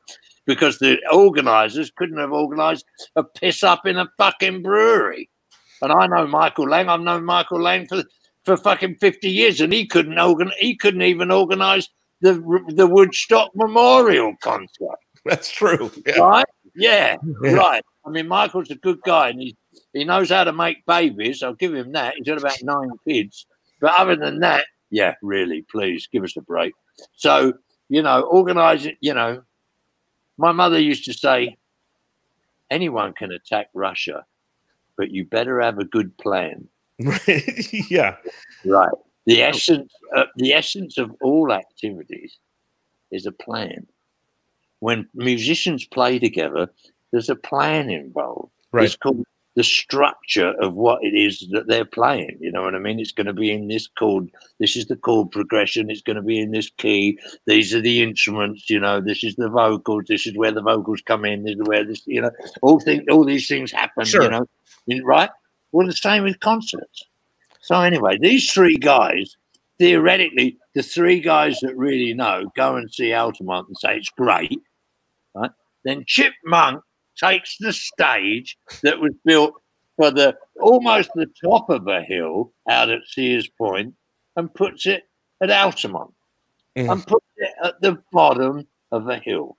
because the organisers couldn't have organised a piss up in a fucking brewery. And I know Michael Lang. I've known Michael Lang for for fucking fifty years, and he couldn't organ. He couldn't even organise the the Woodstock Memorial concert. That's true. Yeah. Right? Yeah, yeah, right. I mean, Michael's a good guy, and he he knows how to make babies. I'll give him that. He's got about nine kids. But other than that, yeah, really, please give us a break. So, you know, organize it, you know. My mother used to say, anyone can attack Russia, but you better have a good plan. yeah. Right. The essence, uh, the essence of all activities is a plan. When musicians play together, there's a plan involved. Right. It's called the structure of what it is that they're playing. You know what I mean? It's going to be in this chord. This is the chord progression. It's going to be in this key. These are the instruments. You know, this is the vocals. This is where the vocals come in. This is where this. You know, all things. All these things happen. Sure. You know, right? Well, the same with concerts. So anyway, these three guys, theoretically, the three guys that really know go and see Altamont and say it's great. Then Chip Monk takes the stage that was built for the almost the top of a hill out at Sears Point and puts it at Altamont mm. and puts it at the bottom of a hill.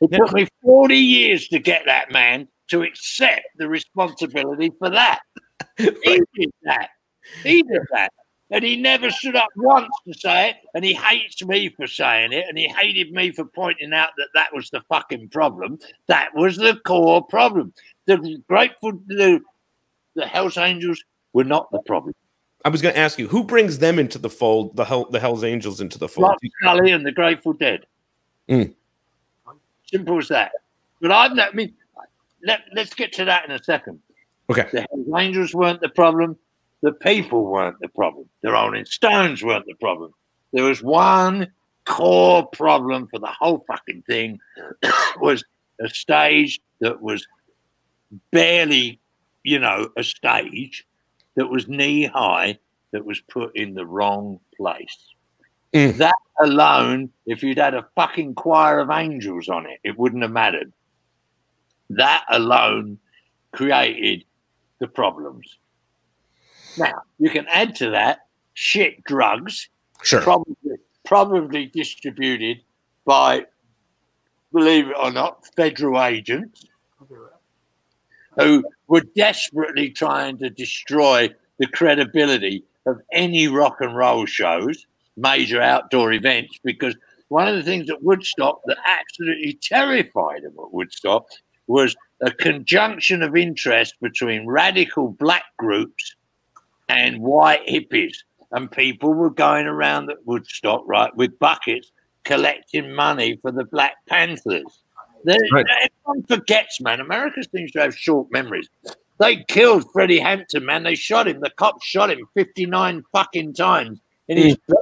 It took me 40 years to get that man to accept the responsibility for that. he did that. He did that. And he never stood up once to say it, and he hates me for saying it, and he hated me for pointing out that that was the fucking problem. That was the core problem. The Grateful, the, the Hells Angels were not the problem. I was going to ask you, who brings them into the fold, the Hell, the Hells Angels into the fold? Rock Scully and the Grateful Dead. Mm. Simple as that. But I've, I mean, let, let's get to that in a second. Okay. The Hells Angels weren't the problem. The people weren't the problem. The Rolling Stones weren't the problem. There was one core problem for the whole fucking thing was a stage that was barely, you know, a stage that was knee high that was put in the wrong place. Mm. That alone, if you'd had a fucking choir of angels on it, it wouldn't have mattered. That alone created the problems. Now, you can add to that shit drugs, sure. probably, probably distributed by, believe it or not, federal agents who were desperately trying to destroy the credibility of any rock and roll shows, major outdoor events, because one of the things at Woodstock that absolutely terrified them at Woodstock was a conjunction of interest between radical black groups and white hippies. And people were going around at Woodstock, right, with buckets collecting money for the Black Panthers. Right. Everyone forgets, man. America seems to have short memories. They killed Freddie Hampton, man. They shot him. The cops shot him 59 fucking times. And he's mm.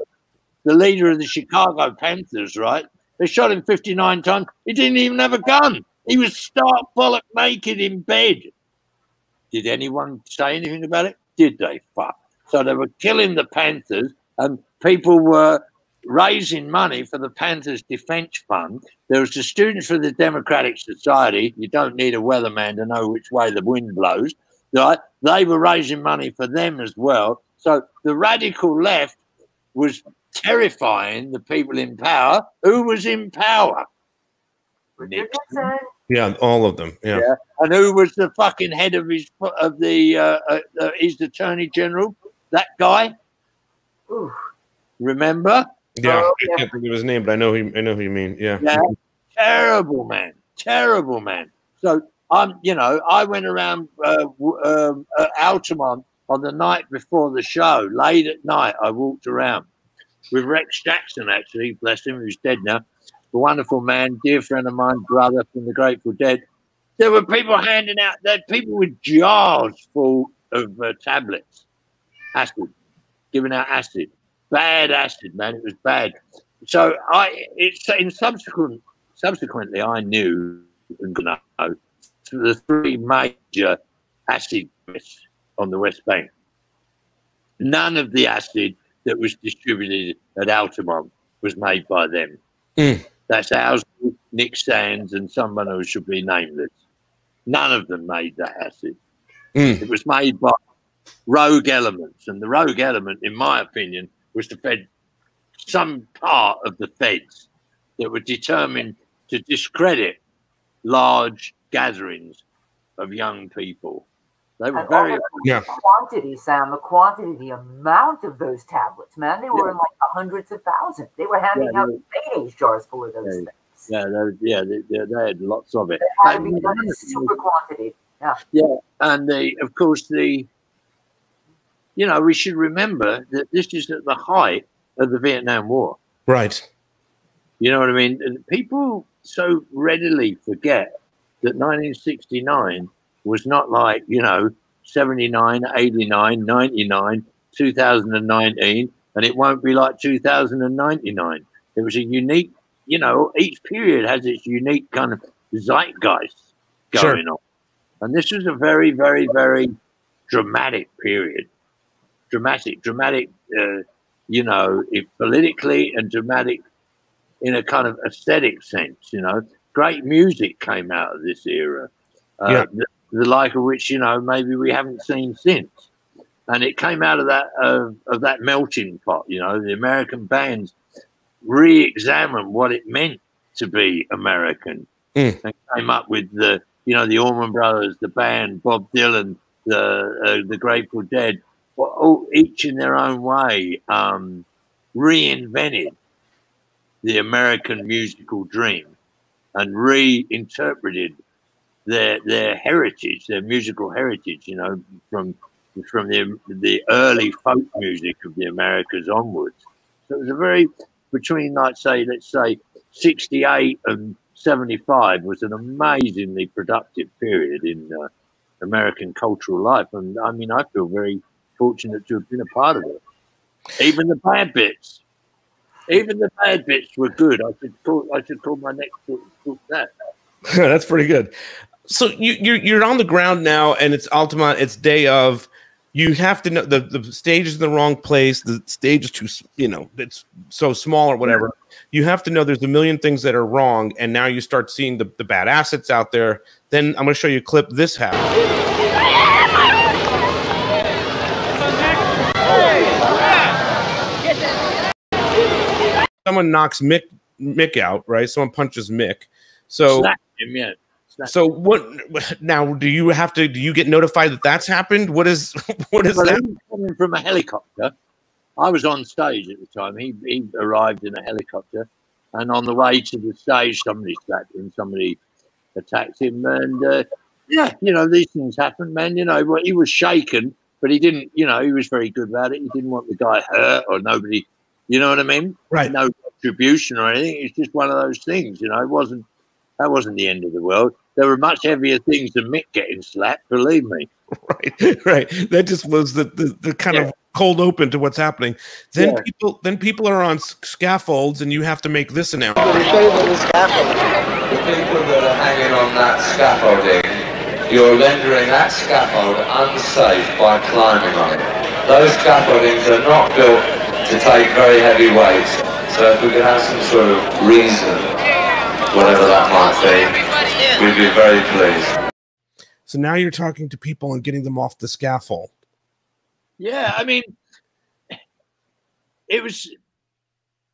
the leader of the Chicago Panthers, right? They shot him 59 times. He didn't even have a gun. He was stark bollock naked in bed. Did anyone say anything about it? Did they? Fuck. So they were killing the Panthers, and people were raising money for the Panthers Defense Fund. There was the Students for the Democratic Society. You don't need a weatherman to know which way the wind blows. Right? They were raising money for them as well. So the radical left was terrifying the people in power. Who was in power? Nixon. Nixon. Yeah, all of them. Yeah. Yeah. And who was the fucking head of his of the uh, uh, uh, his attorney general? That guy. Ooh. Remember? Yeah. Oh, I can't think of his name, but I know he I know who you mean. Yeah. Yeah. Terrible man. Terrible man. So I'm, you know, I went around uh, um, uh, Altamont on the night before the show, late at night. I walked around with Rex Jackson, actually, bless him, who's dead now. A wonderful man, dear friend of mine, brother from the Grateful Dead. There were people handing out, there people with jars full of uh, tablets, acid, giving out acid, bad acid, man. It was bad. So I, it's in subsequent, subsequently, I knew and know the three major acid tests on the West Bank. None of the acid that was distributed at Altamont was made by them. Mm. That's Owsley, Nick Sands, and someone who should be nameless. None of them made the acid. Mm. It was made by rogue elements, and the rogue element, in my opinion, was the Fed, some part of the Feds that were determined to discredit large gatherings of young people. They were And very also Yeah. the quantity, Sam, the quantity, the amount of those tablets, man, they were in like the hundreds of thousands. They were handing Yeah, out Mayonnaise jars full of those Yeah. things. yeah, they, yeah, they, they, they had lots of it. They had to be And- done in uh, super quantity. Yeah, and the of course the you know we should remember that this is at the height of the Vietnam War. Right. You know what I mean? And people so readily forget that 1969 was not like you know 79, 89, 99, 2019, and it won't be like 2099. It was a unique, you know, each period has its unique kind of zeitgeist Sure. going on. And this was a very, very, very dramatic period. Dramatic, dramatic, uh, you know, it, politically and dramatic in a kind of aesthetic sense, you know. Great music came out of this era, uh, Yeah. The, like of which, you know, maybe we haven't seen since. And it came out of that of, of that melting pot, you know. The American bands re-examined what it meant to be American, Mm. and came up with the, you know, the Allman Brothers, the band, Bob Dylan, the uh, the Grateful Dead, all, each in their own way, um, reinvented the American musical dream and reinterpreted their their heritage, their musical heritage. You know, from from the the early folk music of the Americas onwards. So it was a very between, like say, let's say, sixty eight and seventy five was an amazingly productive period in uh, American cultural life, and I mean, I feel very fortunate to have been a part of it. Even the bad bits. Even the bad bits were good. I should call. I should call my next book, that. That's pretty good. So you you're you're on the ground now, and it's Altamont. It's day of. You have to know the the stage is in the wrong place. The stage is too you know it's so small or whatever. Mm-hmm. You have to know there's a million things that are wrong, and now you start seeing the, the bad assets out there. Then I'm going to show you a clip. This happened. Someone knocks Mick Mick out, right? Someone punches Mick. So him, yeah. So what now? Do you have to? Do you get notified that that's happened? What is what is Well, that? coming from a helicopter. I was on stage at the time. He he arrived in a helicopter, and on the way to the stage, somebody slapped him. Somebody attacked him, and uh, yeah, you know these things happen, man. You know, well, he was shaken, but he didn't. You know, he was very good about it. He didn't want the guy hurt or nobody. You know what I mean? Right. No retribution or anything. It's just one of those things. You know, it wasn't. That wasn't the end of the world. There were much heavier things than Mick getting slapped. Believe me. Right, right. That just was the the, the kind of cold open to what's happening. Then Yeah. people then people are on s- scaffolds, and you have to make this announcement. The people that are hanging on that scaffolding, you're rendering that scaffold unsafe by climbing on it. Those scaffoldings are not built to take very heavy weights. So if we could have some sort of reason, whatever that might be, we'd be very pleased. So now you're talking to people and getting them off the scaffold. Yeah, I mean, it was.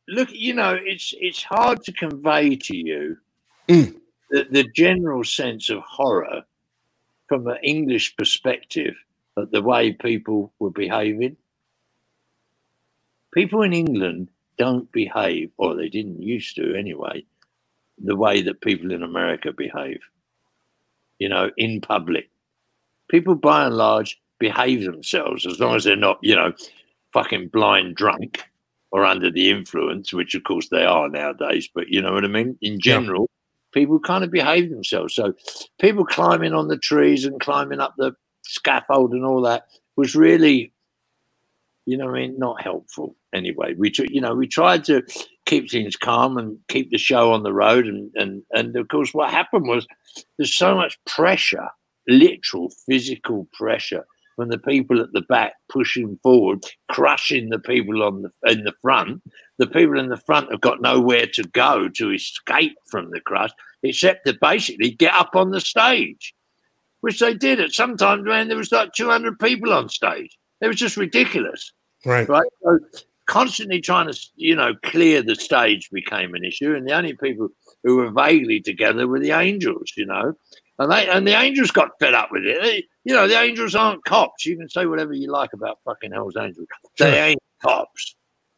Look, you know, it's it's hard to convey to you Mm. the, the general sense of horror from an English perspective at the way people were behaving. People in England don't behave, or they didn't used to anyway, the way that people in America behave. You know, in public, people by and large behave themselves as long as they're not, you know, fucking blind drunk or under the influence, which of course they are nowadays. But you know what I mean? In general, people kind of behave themselves. So people climbing on the trees and climbing up the scaffold and all that was really, you know, what I mean, not helpful. Anyway, we, you know, we tried to keep things calm and keep the show on the road, and and and of course, what happened was there's so much pressure, literal physical pressure from the people at the back pushing forward, crushing the people on the in the front. The people in the front have got nowhere to go to escape from the crush, except to basically get up on the stage, which they did. At sometimes, man, there was like 200 people on stage. It was just ridiculous Right. right? So constantly trying to, you know, clear the stage became an issue, and the only people who were vaguely together were the angels, you know, and they and the angels got fed up with it. They, you know, the angels aren't cops. You can say whatever you like about fucking Hell's Angels. They Sure. ain't cops.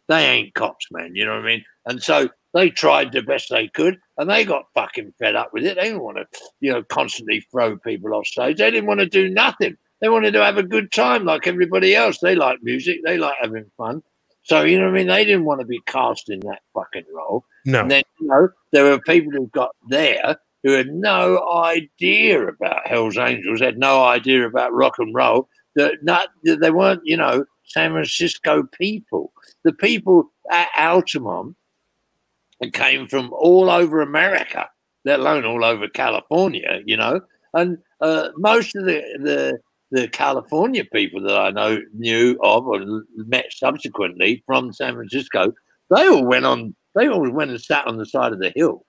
They ain't cops, man. You know what I mean? And so they tried the best they could, and they got fucking fed up with it. They didn't want to, you know, constantly throw people off stage. They didn't want to do nothing. They wanted to have a good time like everybody else. They like music. They like having fun. So you know what I mean? They didn't want to be cast in that fucking role. No. And then you know there were people who got there who had no idea about Hell's Angels, had no idea about rock and roll. That not they weren't you know San Francisco people. The people at Altamont came from all over America, let alone all over California. You know, and uh, most of the the the California people that I know knew of or met subsequently from San Francisco, they all went on. They all went and sat on the side of the hill.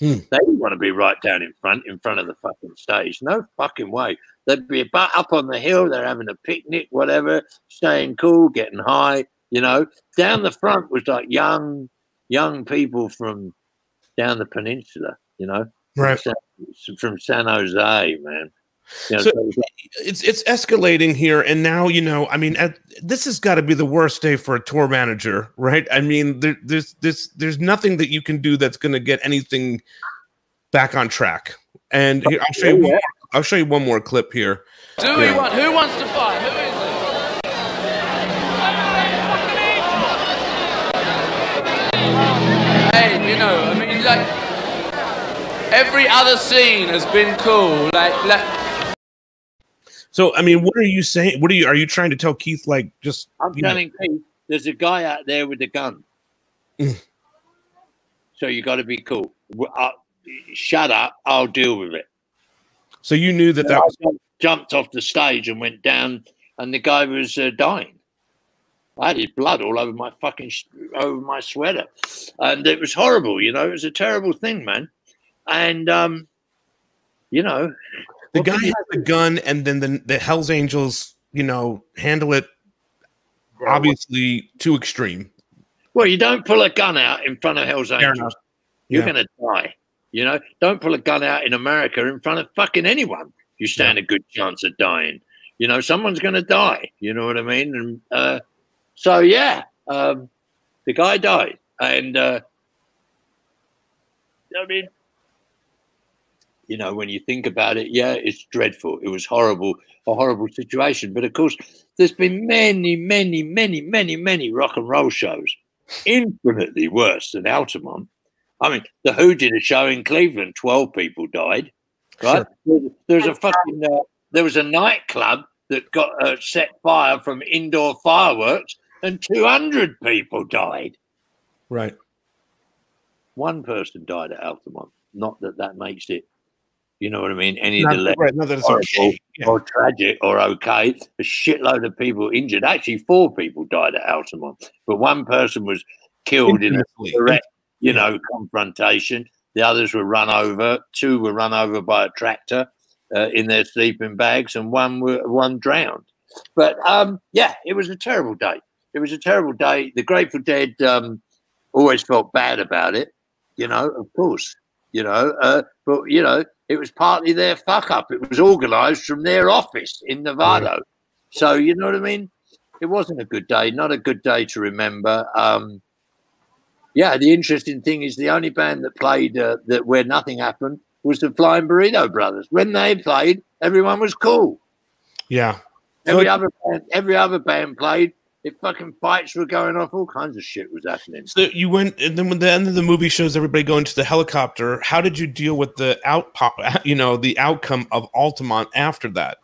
Hmm. They didn't want to be right down in front, in front of the fucking stage. No fucking way. They'd be about up on the hill. They're having a picnic, whatever, staying cool, getting high. You know, down the front was like young, young people from down the peninsula. You know, Right. San, from San Jose, man. You know, So- so it was like- It's it's escalating here, and now you know. I mean, at, this has got to be the worst day for a tour manager, right? I mean, there, there's this there's nothing that you can do that's going to get anything back on track. And here, I'll show you. One more, I'll show you one more clip here. Do we Yeah. want? Who wants to fight? Who is it? Hey, you know, I mean, like every other scene has been cool. Like, like So, I mean, what are you saying? What are you are you trying to tell Keith? Like, just I'm you know- telling Keith, there's a guy out there with a gun. Mm. so you got to be cool. W- uh, shut up. I'll deal with it. so you knew that that I was jumped off the stage and went down, and the guy was uh, dying. I had his blood all over my fucking sh- over my sweater, and it was horrible. You know, it was a terrible thing, man. And um, you know, the guy has the gun, and then the the Hell's Angels, you know, handle it obviously too extreme. well, you don't pull a gun out in front of Hell's Angels. You're Yeah. going to die. You know, don't pull a gun out in America in front of fucking anyone. You stand a good chance of dying. You know, someone's going to die. You know what I mean? And uh, so, yeah, um, the guy died. And uh, I mean, you know, when you think about it, yeah, it's dreadful. It was horrible, a horrible situation. But of course, there's been many, many, many, many, many rock and roll shows infinitely worse than Altamont. I mean, the Who did a show in Cleveland. Twelve people died. Right? There, there was a fucking. Uh, there was a nightclub that got uh, set fire from indoor fireworks, and two hundred people died. Right. One person died at Altamont. Not that that makes it. You know what I mean? Any Not- of the less right, not that it's horrible okay. Yeah. or tragic or okay. A shitload of people injured. Actually, four people died at Altamont, but one person was killed in a direct, you know, confrontation. The others were run over. Two were run over by a tractor uh, in their sleeping bags, and one were one drowned. But um, yeah, it was a terrible day. It was a terrible day. The Grateful Dead um, always felt bad about it, you know. Of course, you know, uh, but you know, it was partly their fuck up. It was organised from their office in Novato. So you know what I mean. It wasn't a good day. Not a good day to remember. Um, yeah, the interesting thing is the only band that played uh, that where nothing happened was the Flying Burrito Brothers. When they played, everyone was cool. Yeah. Every other band, every other band played. Fucking fights were going off, all kinds of shit was happening. So you went, and then when the end of the movie shows everybody going to the helicopter, how did you deal with the out, you know, the outcome of Altamont after that?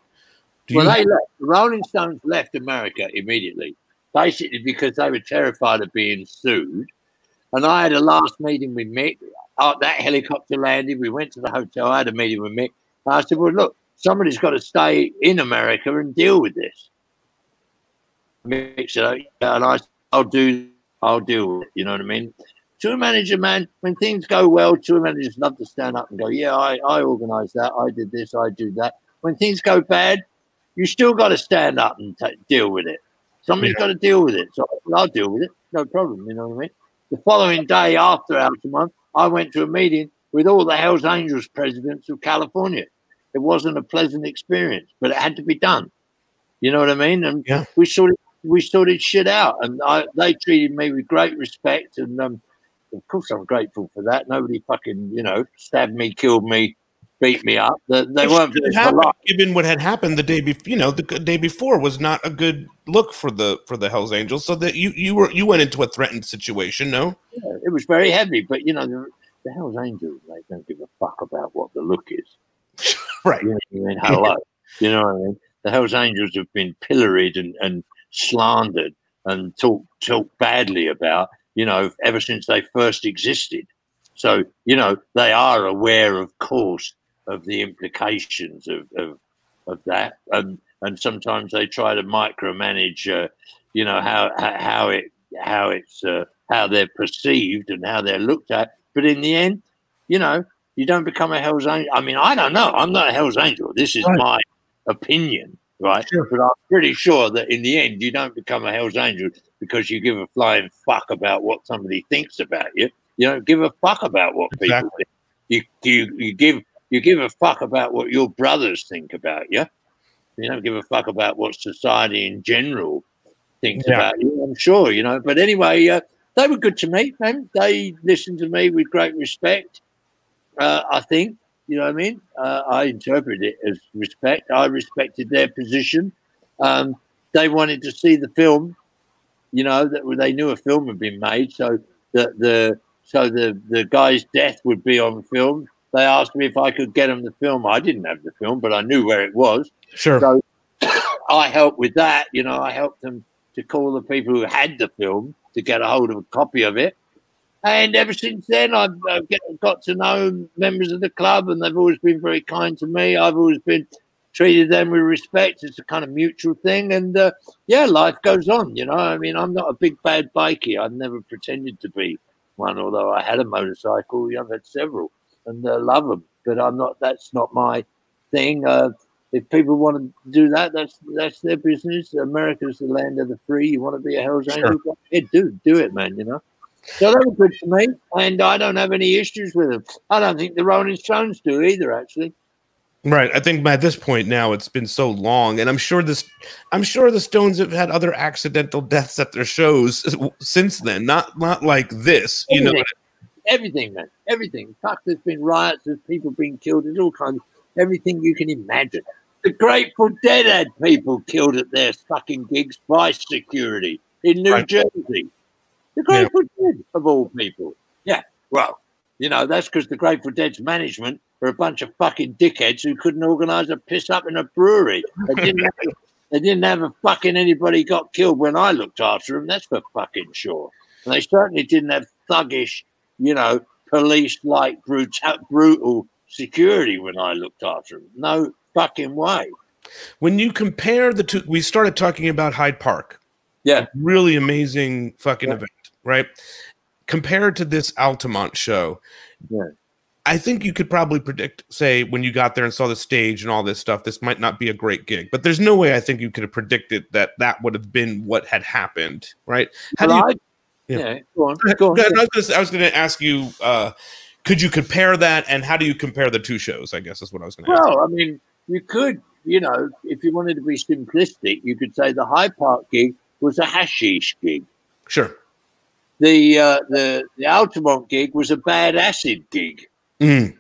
Do well, you, they left. The Rolling Stones left America immediately, basically because they were terrified of being sued. And I had a last meeting with Mick. Uh, that helicopter landed. We went to the hotel. I had a meeting with Mick. I said, "Well, look, somebody's got to stay in America and deal with this." Said, "Oh, yeah," and I, I'll do. I'll deal with it." You know what I mean? Tour manager, man, when things go well, tour managers love to stand up and go, "Yeah, I, I organised that. I did this. I do that." When things go bad, you still got to stand up and ta deal with it. Somebody's got to deal with it. So I'll deal with it. No problem. You know what I mean? The following day after Altamont, I went to a meeting with all the Hells Angels presidents of California. It wasn't a pleasant experience, but it had to be done. You know what I mean? And Yeah. we sorted we sorted shit out, and I, they treated me with great respect, and um, of course I'm grateful for that. Nobody fucking you know stabbed me, killed me, beat me up. They, they weren't happened, given what had happened the day before, you know, the day before was not a good look for the for the Hell's Angels. So that you you were you went into a threatened situation, no? yeah, it was very heavy. But you know, the, the Hell's Angels, they don't give a fuck about what the look is. Right. You know I mean? Hello. you know what I mean? The Hell's Angels have been pilloried and, and slandered and talked talked badly about, you know, ever since they first existed. So, you know, they are aware, of course, of the implications of, of, of that. And, and sometimes they try to micromanage, uh, you know, how, how it, how it's, uh, how they're perceived and how they're looked at. But in the end, you know, you don't become a Hell's Angel. I mean, I don't know. I'm not a Hell's Angel. This is Right. my opinion, right? Sure. But I'm pretty sure that in the end, you don't become a Hell's Angel because you give a flying fuck about what somebody thinks about you. You don't give a fuck about what people think. You, you, you give you give a fuck about what your brothers think about you. You don't give a fuck about what society in general thinks Yeah. about you. I'm sure, you know. But anyway, uh, they were good to me, man. They listened to me with great respect. Uh, I think, you know what I mean. Uh, I interpret it as respect. I respected their position. Um, they wanted to see the film. You know that they knew a film had been made, so the the so the the guy's death would be on film. They asked me if I could get them the film. I didn't have the film, but I knew where it was. Sure. So I helped with that. You know, I helped them to call the people who had the film to get a hold of a copy of it. And ever since then, I've get, got to know members of the club, and they've always been very kind to me. I've always been treated them with respect. It's a kind of mutual thing, and uh, yeah, life goes on. You know, I mean, I'm not a big bad bikie. I've never pretended to be one, although I had a motorcycle. Yeah, I've had several, and uh, love them. But I'm not. That's not my thing. Uh, if people want to do that, that's that's their business. America's the land of the free. You want to be a Hell's Sure. Angel? Yeah, do do it, man. You know. So they were good to me, and I don't have any issues with them. I don't think the Rolling Stones do either, actually. Right. I think at this point now it's been so long, and I'm sure this, I'm sure the Stones have had other accidental deaths at their shows since then. Not not like this, you know. Everything. Everything, man. Everything. Fuck, there's been riots, there's people being killed, there's all kinds everything you can imagine. The Grateful Dead had people killed at their fucking gigs by security in New Right. Jersey. The Grateful Dead, of all people. Yeah, well, you know, that's because the Grateful Dead's management are a bunch of fucking dickheads who couldn't organise a piss up in a brewery. They didn't have, they didn't have a fucking anybody got killed when I looked after them. That's for fucking sure. And they certainly didn't have thuggish, you know, police like brutal, brutal security when I looked after them. No fucking way. When you compare the two, we started talking about Hyde Park. Yeah. Really amazing fucking Yeah. event, right? Compared to this Altamont show, Yeah. I think you could probably predict, say, when you got there and saw the stage and all this stuff, this might not be a great gig. But there's no way I think you could have predicted that that would have been what had happened, right? How do you, I- yeah. yeah. go on. Go on. I was gonna- I was going to ask you, uh, could you compare that, and how do you compare the two shows? I guess is what I was going to ask. Well, I mean, you could, you know, if you wanted to be simplistic, you could say the Hyde Park gig was a hashish gig. Sure. The uh, the the Altamont gig was a bad acid gig. Mm,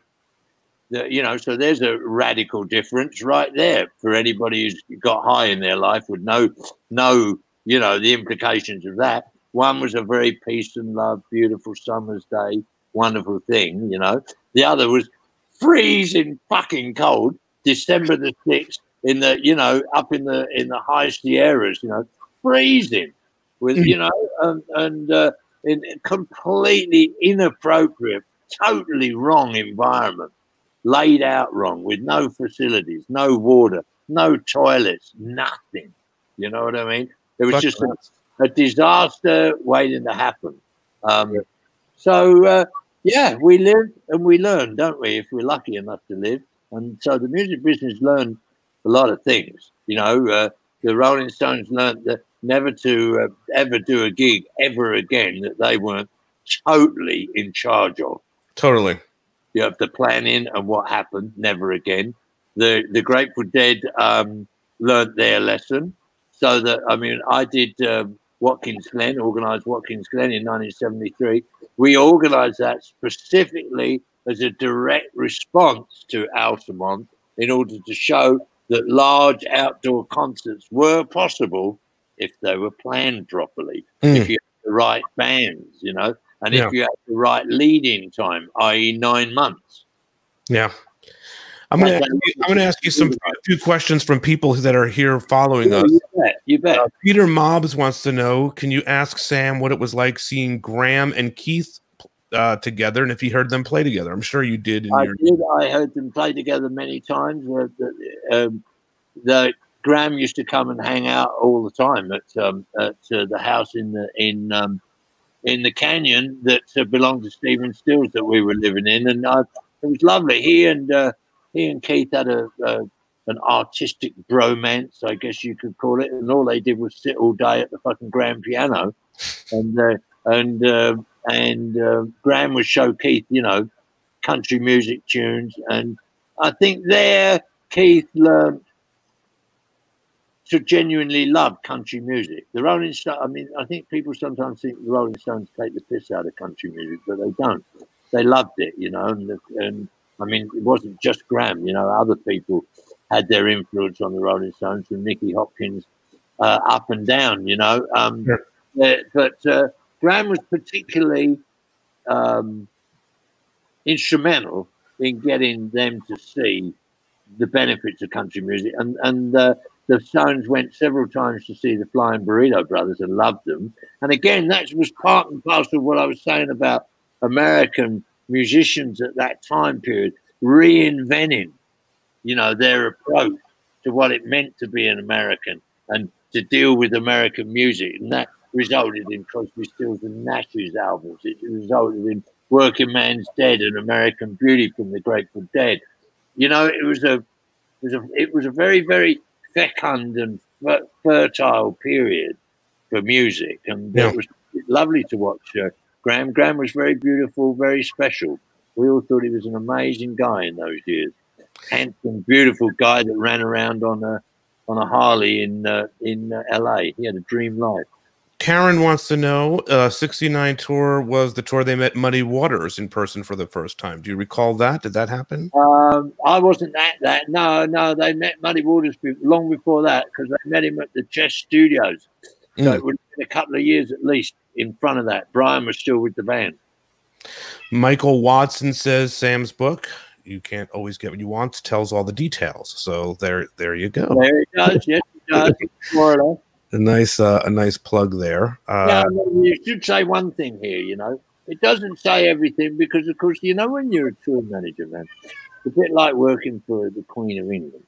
The, you know, so there's a radical difference right there for anybody who's got high in their life would know know you know the implications of that. One was a very peace and love, beautiful summer's day, wonderful thing. You know, the other was freezing fucking cold, December the sixth in the you know up in the in the high Sierras. You know, freezing with Mm. you know and, and uh, in a completely inappropriate, totally wrong environment, laid out wrong with no facilities, no water, no toilets, nothing. You know what I mean? It was just a, a disaster waiting to happen. Um, so uh, yeah, we live and we learn, don't we? If we're lucky enough to live, and so the music business learned a lot of things. You know, uh, the Rolling Stones learned that never to uh, ever do a gig ever again that they weren't totally in charge of. totally. You have the planning and what happened, never again. The the Grateful Dead um, learned their lesson. So that I mean, I did um, Watkins Glen, organised Watkins Glen in 1973. We organised that specifically as a direct response to Altamont in order to show that large outdoor concerts were possible if they were planned properly, Mm. if you had the right bands, you know, and Yeah. if you had the right lead-in time, i.e., nine months. Yeah. I'm going to. I'm going to ask you some few questions from people that are here following us. You bet. You bet. Uh, Peter Mobbs wants to know: Can you ask Sam what it was like seeing Gram and Keith uh, together, and if he heard them play together? I'm sure you did. In I your did. I heard them play together many times. Uh, the, um, the Gram used to come and hang out all the time at um, at uh, the house in the in um, in the canyon that uh, belonged to Stephen Stills that we were living in, and uh, it was lovely. He and uh, he and Keith had a, a an artistic bromance, I guess you could call it, and all they did was sit all day at the fucking grand piano, and uh, and uh, and uh, Gram would show Keith, you know, country music tunes, and I think there Keith learned to genuinely love country music. The Rolling Stones, I mean, I think people sometimes think the Rolling Stones take the piss out of country music, but they don't. They loved it, you know, and, and I mean, it wasn't just Gram, you know, other people had their influence on the Rolling Stones, from Nicky Hopkins uh, up and down, you know. Um, uh, but uh, Gram was particularly um, instrumental in getting them to see the benefits of country music. And and uh, the Stones went several times to see the Flying Burrito Brothers and loved them. And again, that was part and parcel of what I was saying about American musicians at that time period reinventing, you know, their approach to what it meant to be an American and to deal with American music. And that resulted in Crosby, Stills and Nash's albums. It resulted in Working Man's Dead and American Beauty from the Grateful Dead. You know, it was a, it was a, it was a very, very fecund and fer- fertile period for music, and Yeah. it was lovely to watch uh, Gram. Gram was very beautiful, very special. We all thought he was an amazing guy in those years. Handsome, beautiful guy that ran around on a on a Harley in uh, in uh, LA. He had a dream life. Karen wants to know uh, 69 tour was the tour they met Muddy Waters in person for the first time. Do you recall that? Did that happen? Um, I wasn't at that. No, no, they met Muddy Waters long before that because they met him at the Chess Studios. So Mm. it would have been a couple of years at least in front of that. Brian was still with the band. Michael Watson says Sam's book, You Can't Always Get What You Want, tells all the details. So there there you go. There it does. Yes, it does. More or less. A nice uh, a nice plug there. Uh, Yeah, you should say one thing here, you know. It doesn't say everything because, of course, you know, when you're a tour manager, man, it's a bit like working for the Queen of England.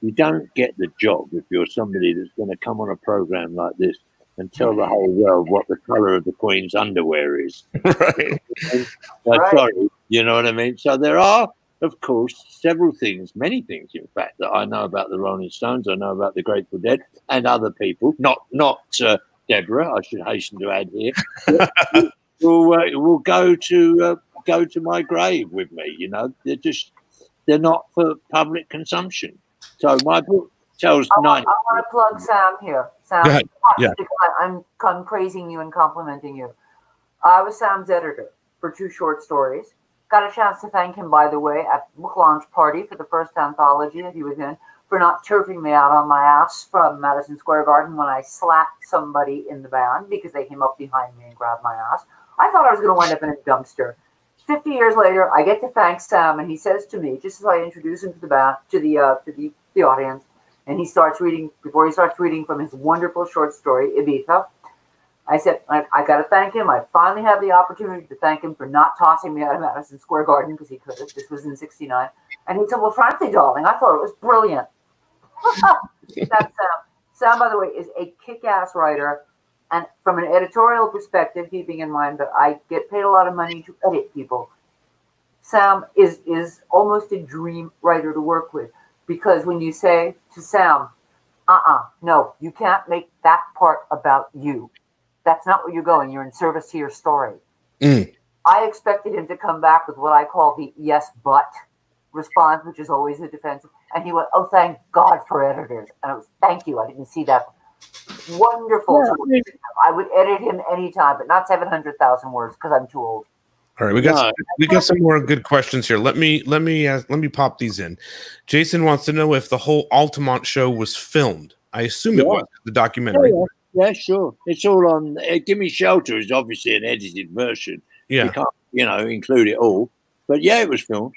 You don't get the job if you're somebody that's going to come on a program like this and tell the whole world what the color of the Queen's underwear is. right. Uh, Right. Sorry, you know what I mean? So there are, of course, several things, many things, in fact, that I know about the Rolling Stones. I know about the Grateful Dead and other people. Not not uh, Deborah. I should hasten to add here. will uh, will go to uh, go to my grave with me. You know, they're just they're not for public consumption. So my book tells I nine. want, I want to plug Sam here. Sam, Go ahead. Yeah. I- I'm, I'm praising you and complimenting you. I was Sam's editor for two short stories. Got a chance to thank him, by the way, at book launch party for the first anthology that he was in, for not turfing me out on my ass from Madison Square Garden when I slapped somebody in the band because they came up behind me and grabbed my ass. I thought I was going to wind up in a dumpster. 50 years later, I get to thank Sam, and he says to me, just as I introduce him to the band, to the uh, to the, the audience, and he starts reading before he starts reading from his wonderful short story Ibiza. I said, I, I got to thank him. I finally have the opportunity to thank him for not tossing me out of Madison Square Garden because he could have. This was in '69, and he said, "Well, frankly, darling, I thought it was brilliant." That's Sam. Sam, by the way, is a kick-ass writer, and from an editorial perspective, keeping in mind that I get paid a lot of money to edit people, Sam is is almost a dream writer to work with because when you say to Sam, uh-uh, no, you can't make that part about you. That's not where you're going. You're in service to your story. Mm. I expected him to come back with what I call the yes, but response, which is always a defensive. And he went, oh, thank God for editors. And I was, thank you. I didn't see that. Wonderful. Yeah, I work mean- with him. I would edit him anytime, but not 700,000 words because I'm too old. All right, we got No. we got some more good questions here. Let me let me uh, let me pop these in. Jason wants to know if the whole Altamont show was filmed. I assume it was the documentary. Yeah, yeah, sure. It's all on. Uh, Gimme Shelter is obviously an edited version. Yeah. You can't, you know, include it all. But yeah, it was filmed.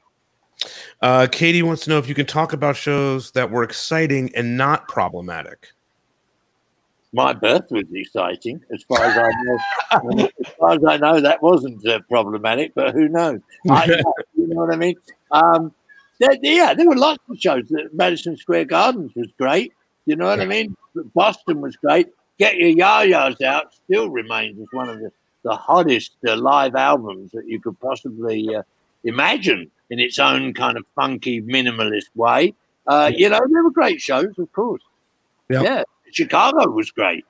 Uh, Katie wants to know if you can talk about shows that were exciting and not problematic. My birth was exciting, as far as I know. as far as I know, that wasn't uh, problematic. But who knows? I, you know what I mean? Um, there, yeah, there were lots of shows. Madison Square Gardens was great. You know what I mean? Boston was great. Get Your Ya-Ya's Out still remains as one of the, the hottest uh, live albums that you could possibly uh, imagine in its own kind of funky minimalist way. Uh, you know, they were great shows, of course. Yep. Yeah, Chicago was great.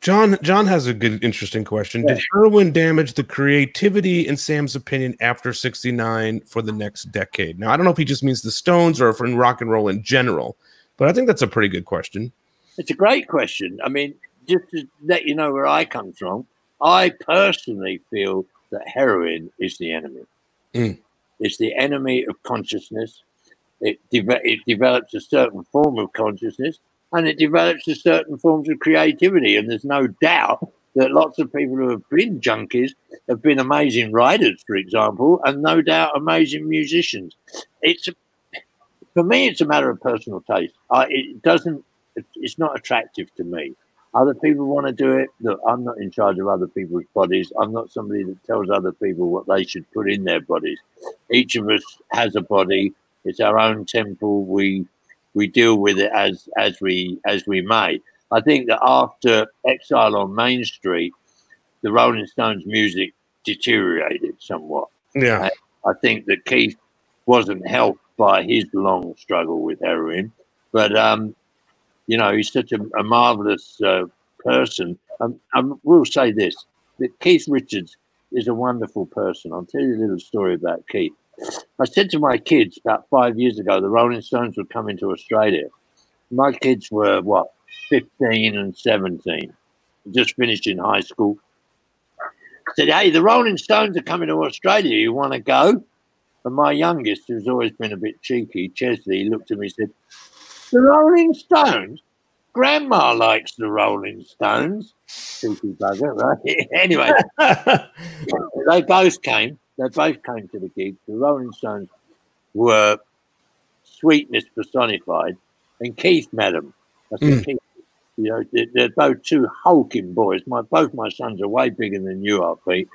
John John has a good interesting question. Did heroin damage the creativity in Sam's opinion after 69 for the next decade? Now I don't know if he just means the Stones or if in rock and roll in general, but I think that's a pretty good question. It's a great question. I mean, just to let you know where I come from, I personally feel that heroin is the enemy. Mm. It's the enemy of consciousness. It, deve- it develops a certain form of consciousness and it develops a certain forms of creativity. And there's no doubt that lots of people who have been junkies have been amazing writers, for example, and no doubt amazing musicians. It's a, for me, it's a matter of personal taste. I, it doesn't. It's not attractive to me. Other people want to do it. Look, I'm not in charge of other people's bodies. I'm not somebody that tells other people what they should put in their bodies. Each of us has a body. It's our own temple. We we deal with it as as we as we may. I think that after Exile on Main Street, the Rolling Stones music deteriorated somewhat. Yeah. I think that Keith wasn't helped by his long struggle with heroin, but um, you know he's such a, a marvelous uh, person. Um, I will say this: that Keith Richards is a wonderful person. I'll tell you a little story about Keith. I said to my kids about five years ago, the Rolling Stones would come into Australia. My kids were what, 15 and 17, just finished in high school. I said, Hey, the Rolling Stones are coming to Australia. You want to go? And my youngest, who's always been a bit cheeky, Chesley, looked at me and said, The Rolling Stones? Grandma likes the Rolling Stones. Cheeky bugger, right? anyway, they both came. They both came to the gig. The Rolling Stones were sweetness personified, and Keith met them. I said, Mm. Keith, you know, they're, they're both two hulking boys. My both my sons are way bigger than you are, Pete.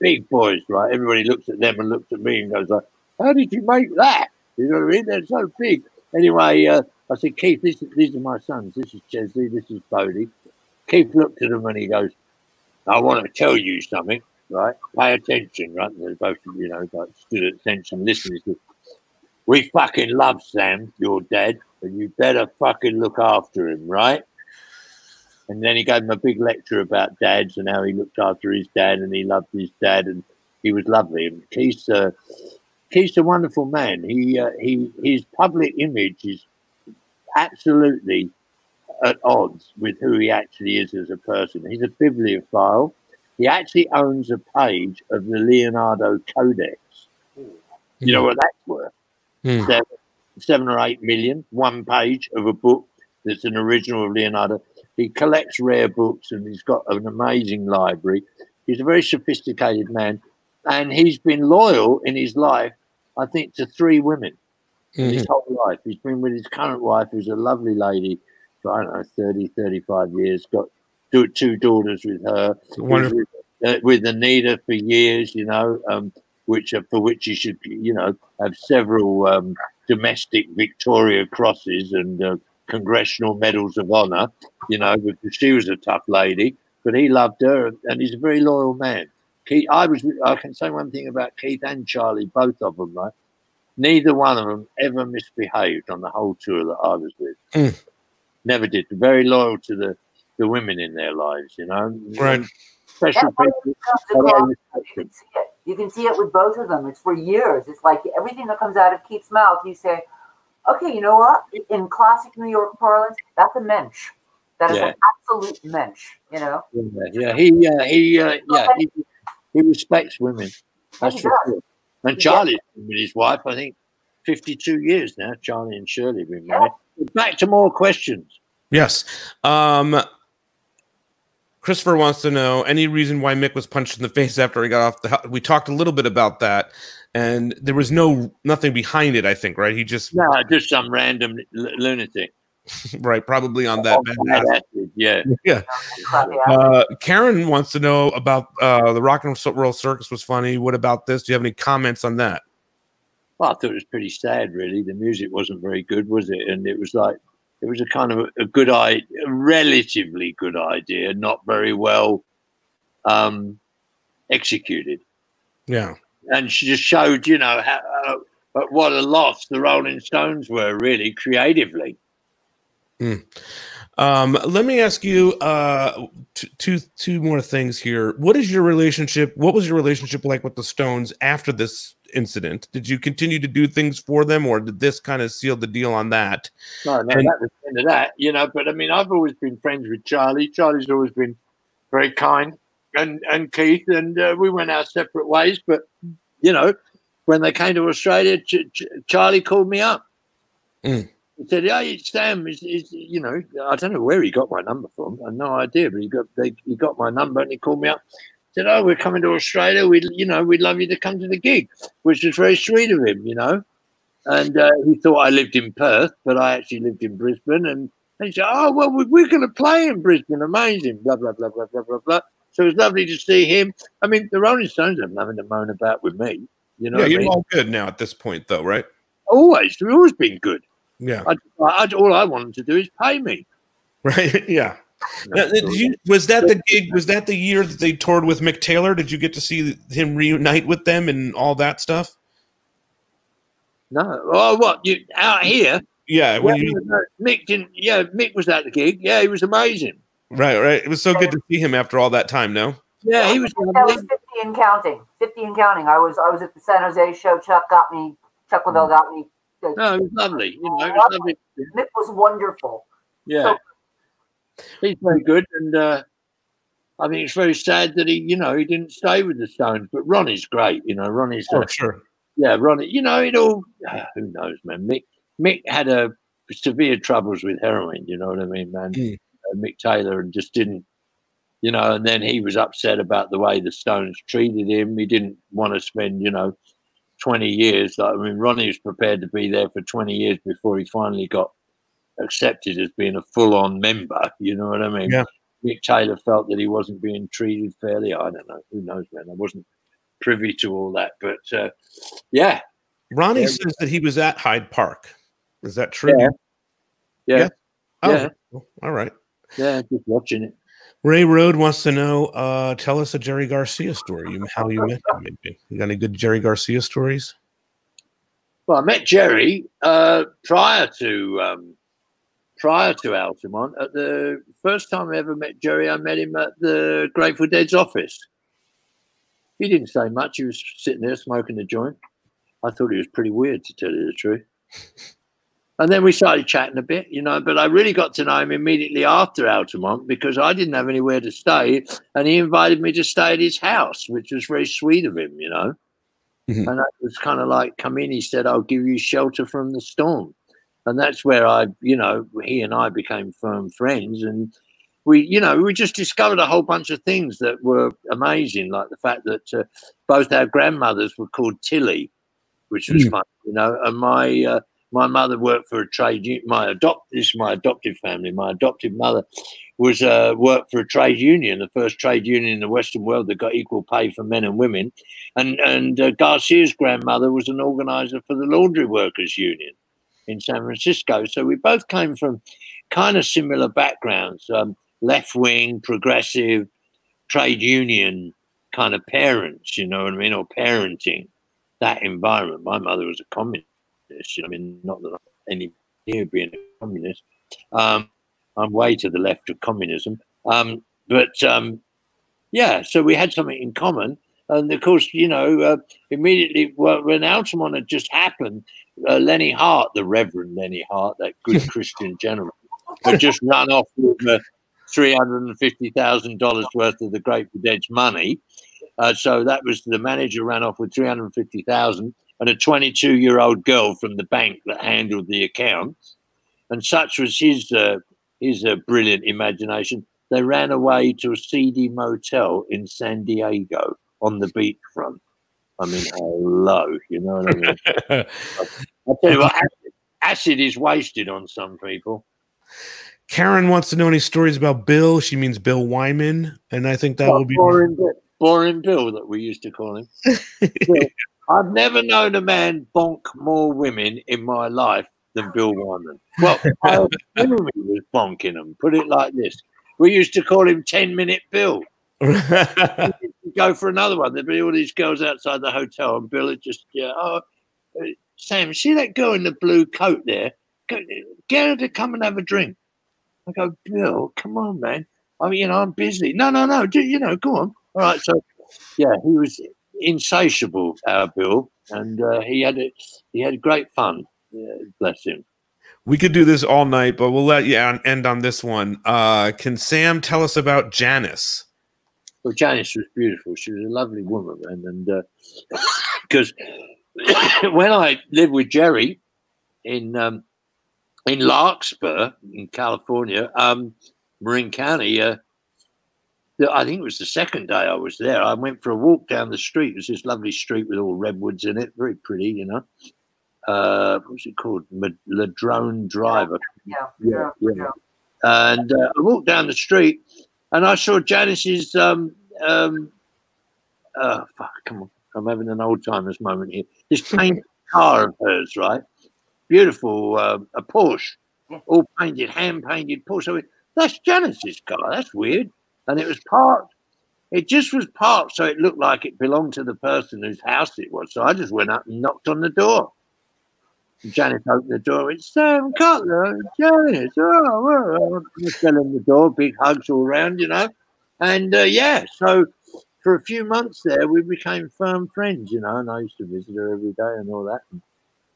Big boys, right? Everybody looks at them and looks at me and goes like, "How did you make that?" You know what I mean? They're so big. Anyway, uh, I said, Keith, this, these are my sons. This is Chesley. This is Bodie. Keith looked at them and he goes, I want to tell you something, right? Pay attention, right? And they're both, you know, like stood at attention listening. Said, we fucking love Sam, your dad, and you better fucking look after him, right? And then he gave him a big lecture about dads and how he looked after his dad and he loved his dad and he was lovely. And Keith's, uh, Keith's a wonderful man. He, uh, he, his public image is absolutely at odds with who he actually is as a person. He's a bibliophile. He actually owns a page of the Leonardo Codex. You know what that's worth? Hmm. Seven, seven or eight million, one page of a book that's an original of Leonardo. He collects rare books and he's got an amazing library. He's a very sophisticated man and he's been loyal in his life, I think, to three women Mhm. his whole life. He's been with his current wife, who's a lovely lady, for I don't know, 30, 35 years, got two, two daughters with her. Wonderful. With, uh, with Anita for years, you know, um, which for which he should, you know, have several um, domestic Victoria Crosses and uh, Congressional Medals of Honor, you know, because she was a tough lady. But he loved her, and he's a very loyal man. Keith, I was. I can say one thing about Keith and Charlie, both of them, right? Neither one of them ever misbehaved on the whole tour that I was with. Mm. Never did. Very loyal to the, the women in their lives, you know. Right. Special people. what but I comes respect across. You can see it. You can see it with both of them. It's for years. It's like everything that comes out of Keith's mouth, you say, okay, you know what? In classic New York parlance, that's a mensch. That is Yeah. an absolute mensch, you know? Yeah, yeah, he, uh, he, uh, yeah, he, he respects women. That's he does. sure. And He Charlie's been with his wife, I think, fifty-two years now. Charlie and Shirley have been married. Back to more questions. Yes. Um, Christopher wants to know any reason why Mick was punched in the face after he got off the. We talked a little bit about that, and there was no nothing behind it. I think, right? He just No, just some random l- lunatic. right, probably on that. Oh, bad bad acid. acid, yeah. Yeah. Uh, Karen wants to know about uh, the Rock and Roll Circus was funny. What about this? Do you have any comments on that? Well, I thought it was pretty sad, really. The music wasn't very good, was it? And it was like, it was a kind of a, a good idea, relatively good idea, not very well um, executed. Yeah. And she just showed, you know, how, uh, what a loss the Rolling Stones were, really, creatively. Um, let me ask you uh, t- two two more things here. What is your relationship? What was your relationship like with the Stones after this incident? Did you continue to do things for them, or did this kind of seal the deal on that? No, no, And- that was the end of that, you know. But I mean, I've always been friends with Charlie. Charlie's always been very kind, and and Keith, and uh, we went our separate ways. But you know, when they came to Australia, Ch- Ch- Charlie called me up. Mm. He said, "Hey, Sam is, is you know, I don't know where he got my number from. I have no idea, but he got they, he got my number and he called me up. Said, "Oh, we're coming to Australia. We, you know, we'd love you to come to the gig," which was very sweet of him, you know. And uh, he thought I lived in Perth, but I actually lived in Brisbane. And he said, "Oh, well, we- we're going to play in Brisbane. Amazing." Blah blah blah blah blah blah blah. So it was lovely to see him. I mean, the Rolling Stones have nothing to moan about with me. You know, yeah, you're mean? all good now at this point, though, right? always, we've always been good. Yeah, I, I, all I wanted to do is pay me. right. yeah. Now, did you, was that the gig? Was that the year that they toured with Mick Taylor? Did you get to see him reunite with them and all that stuff? No, oh, what you out here? Yeah, when Yeah, you Mick didn't. Yeah, Mick was at the gig. Yeah, he was amazing. right, right. It was so good to see him after all that time. No, Yeah, he was That was 50 and counting. 50 and counting. I was I was at the San Jose show. Chuck got me. Chuck Mm. Leavell got me. No, it was lovely. You know, it was lovely. Mick was wonderful. Yeah, he's very good, and uh, I think it's very sad that he, you know, he didn't stay with the Stones. But Ronnie's great. You know, Ronnie's uh, Oh, sure. yeah, Ronnie. You know, it all. who knows, man? Mick Mick had a severe troubles with heroin. You know what I mean, man? Mm. Uh, Mick Taylor and just didn't. You know, and then he was upset about the way the Stones treated him. He didn't want to spend, you know, 20 years. Like, I mean, Ronnie was prepared to be there for 20 years before he finally got accepted as being a full-on member. You know what I mean? Yeah. Mick Taylor felt that he wasn't being treated fairly. I don't know. Who knows, man? I wasn't privy to all that, but uh, yeah, Ronnie Yeah. says that he was at Hyde Park. Is that true? Yeah. yeah, Yeah. Oh, yeah. all right. yeah. Just watching it. Ray Road wants to know. Uh, tell us a Jerry Garcia story. You, how you met him? Maybe you got any good Jerry Garcia stories? Well, I met Jerry uh, prior to um, prior to Altamont. At the first time I ever met Jerry, I met him at the Grateful Dead's office. He didn't say much. He was sitting there smoking a joint. I thought he was pretty weird, to tell you the truth. And then we started chatting a bit, you know. But I really got to know him immediately after Altamont because I didn't have anywhere to stay, and he invited me to stay at his house, which was very sweet of him, you know. Mhm. And that was kind of like, come in. He said, "I'll give you shelter from the storm," and that's where I, you know, he and I became firm friends, and we, you know, we just discovered a whole bunch of things that were amazing, like the fact that uh, both our grandmothers were called Tilly, which was Mm. fun, you know, and my uh, my mother worked for a trade union. My adopt this is my adoptive family. My adoptive mother was uh, worked for a trade union, the first trade union in the Western world that got equal pay for men and women. And and uh, Garcia's grandmother was an organizer for the laundry workers union in San Francisco. So we both came from kind of similar backgrounds, um, left wing, progressive, trade union kind of parents. You know what I mean, or parenting that environment. My mother was a communist. I mean, not that I'm any near being a communist. Um, I'm way to the left of communism. Um, but um, yeah, so we had something in common. And of course, you know, uh, immediately well, when Altamont had just happened, uh, Lenny Hart, the Reverend Lenny Hart, that good Christian gentleman, had just run off with uh, $350,000 worth of the Grateful Dead's money. Uh, so that was the manager ran off with 350000 and a 22 year old girl from the bank that handled the accounts. And such was his, uh, his uh, brilliant imagination. They ran away to a seedy motel in San Diego on the beachfront. I mean, hello, you know what I mean? I'll tell you what, acid, acid is wasted on some people. Karen wants to know any stories about Bill. She means Bill Wyman, and I think that will be. boring, Bill, boring Bill that we used to call him. Bill, I've never known a man bonk more women in my life than Bill Wyman. Well, I he was bonking them. Put it like this: we used to call him Ten Minute Bill. Go for another one. There'd be all these girls outside the hotel, and Bill would just, yeah, oh, uh, Sam, see that girl in the blue coat there? Get her to come and have a drink. I go, Bill, come on, man. I mean, you know, I'm busy. No, no, no. Do, you know, go on. All right. So, yeah, he was insatiable, our Bill, and uh, he had it. He had great fun. Yeah, bless him. we could do this all night, but we'll let you end on this one. Uh, can Sam tell us about Janis? Well, Janis was beautiful. She was a lovely woman, man. And because when I lived with Jerry in um, in Larkspur in California, um, Marin County, uh, the- I think it was the second day I was there. I went for a walk down the street. It was this lovely street with all redwoods in it, very pretty, you know. Uh, what was it called? Ladrone Drive. Yeah, Yeah, yeah, yeah. yeah. And uh, I walked down the street and I saw Janis's. Um, um, uh, fuck, come on. I'm having an old timers moment here. This painted car of hers, right? Beautiful, uh, a Porsche, all painted, hand painted Porsche. I went, That's Janis's car. That's weird. And it was parked. It just was parked so it looked like it belonged to the person whose house it was. So I just went up and knocked on the door. Janet opened the door. It's Sam Cutler, Janet. Oh, well, I'm in the door, big hugs all around, you know. And uh, yeah, so for a few months there, we became firm friends, you know. And I used to visit her every day and all that. And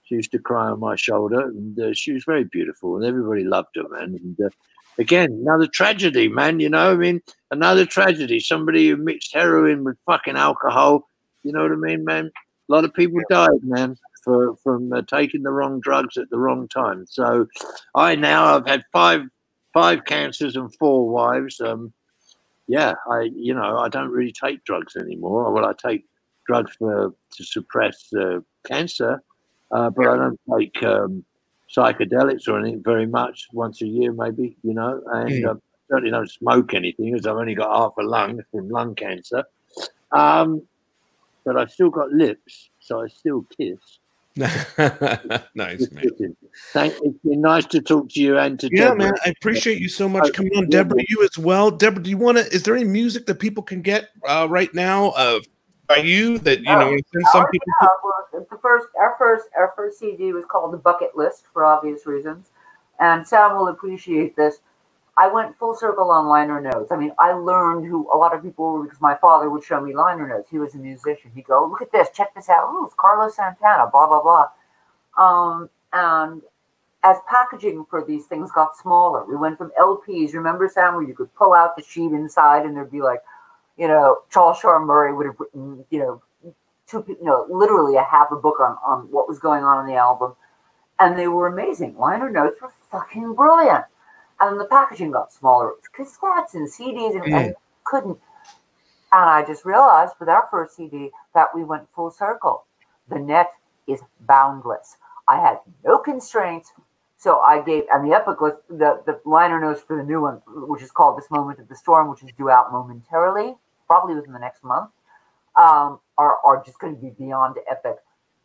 she used to cry on my shoulder, and uh, she was very beautiful, and everybody loved her, man. And uh, again, another tragedy, man. You know, I mean, another tragedy. Somebody who mixed heroin with fucking alcohol. You know what I mean, man? A lot of people died, man, for from uh, taking the wrong drugs at the wrong time. So, I now I've had five five cancers and four wives. Um, yeah, I you know I don't really take drugs anymore. Well, I take drugs for to suppress uh, cancer, uh, but I don't take um, psychedelics or anything very much. Once a year, maybe you know, and Mm. uh, certainly don't smoke anything because I've only got half a lung from lung cancer. Um, but I've still got lips, so I still kiss. nice, man. Thank, it's been nice to talk to you and to Yeah, Deborah. man. I appreciate you so much Uh, coming on, Deborah. You as well, Deborah. Do you want to? Is there any music that people can get uh, right now uh, by you that you know? Oh, Send some people. yeah, well, the first, our first, our first CD was called the Bucket List for obvious reasons, and Sam will appreciate this. I went full circle on liner notes. I mean, I learned who a lot of people were because my father would show me liner notes. He was a musician. He'd go, "Look at this, check this out. Oh, it's Carlos Santana." Blah blah blah. Um, and as packaging for these things got smaller, we went from LPs. Remember, Sam, where you could pull out the sheet inside, and there'd be like, you know, Charles Shaar Murray would have written, you know, two, you know, literally a half a book on on what was going on in the album, and they were amazing. Liner notes were fucking brilliant, and the packaging got smaller. It was cassettes and CDs, and, and couldn't. And I just realized with our first CD that we went full circle. The net is boundless. I had no constraints. So I gave, and the epic list, the, the liner notes for the new one, which is called This Moment of the Storm, which is due out momentarily, probably within the next month, um, are, are just going to be beyond epic.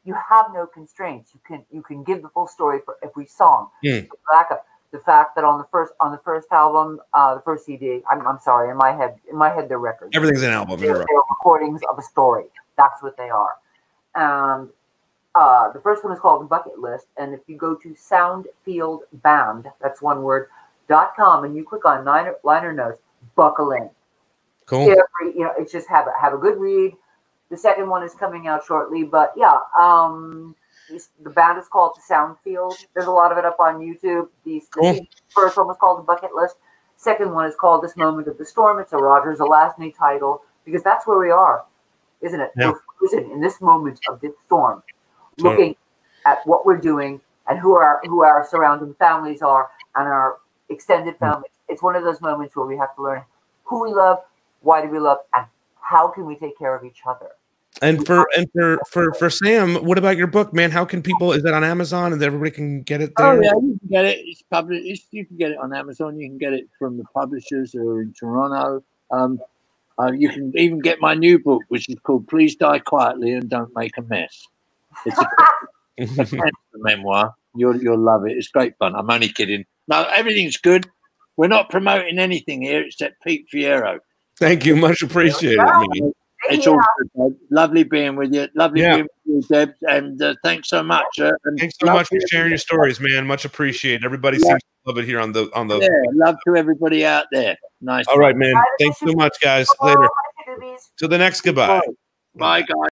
You have no constraints. You can you can give the full story for every song. Hmm. Backup. The fact that on the first on the first album, uh, the first CD, I'm, I'm sorry, in my head, in my head, they're records. Everything's an album. They're, they're recordings of a story. That's what they are. And uh, the first one is called Bucket List. And if you go to Soundfield Band, that's one word, dot com, and you click on liner, liner notes, buckle in. Cool. Every, you know, it's just have a, have a good read. The second one is coming out shortly, but yeah, um, the band is called the Soundfield. There's a lot of it up on YouTube. The, Cool. first one was called the Bucket List. Second one is called This Moment of the Storm. It's a Roger Zelazny title because that's where we are, isn't it? Yeah. We're frozen in this moment of this storm. Looking at what we're doing and who our who our surrounding families are and our extended Hmm. families. It's one of those moments where we have to learn who we love, why do we love, and how can we take care of each other. And for and for for for Sam, what about your book, man? How can people? Is that on Amazon and everybody can get it there? Oh yeah, you can get it. It's published. It's, you can get it on Amazon. You can get it from the publishers who are in Toronto. Um, uh, you can even get my new book, which is called "Please Die Quietly and Don't Make a Mess." It's a, a memoir. You'll you'll love it. It's great fun. I'm only kidding. No, everything's good. We're not promoting anything here except Pete Ferriero. Thank you, much appreciated. Yeah. It's Yeah. all good. Lovely being with you. Lovely Yeah. being with you, Deb. And uh, thanks so much. Uh, and Thanks so much for sharing your stories, man. Much appreciated. Everybody Yeah. seems to love it here on the on the. Yeah, love to everybody out there. Nice. All right, man. Bye, Thanks so much, guys. Later. hi, Doobies. To the next goodbye. Bye, guys.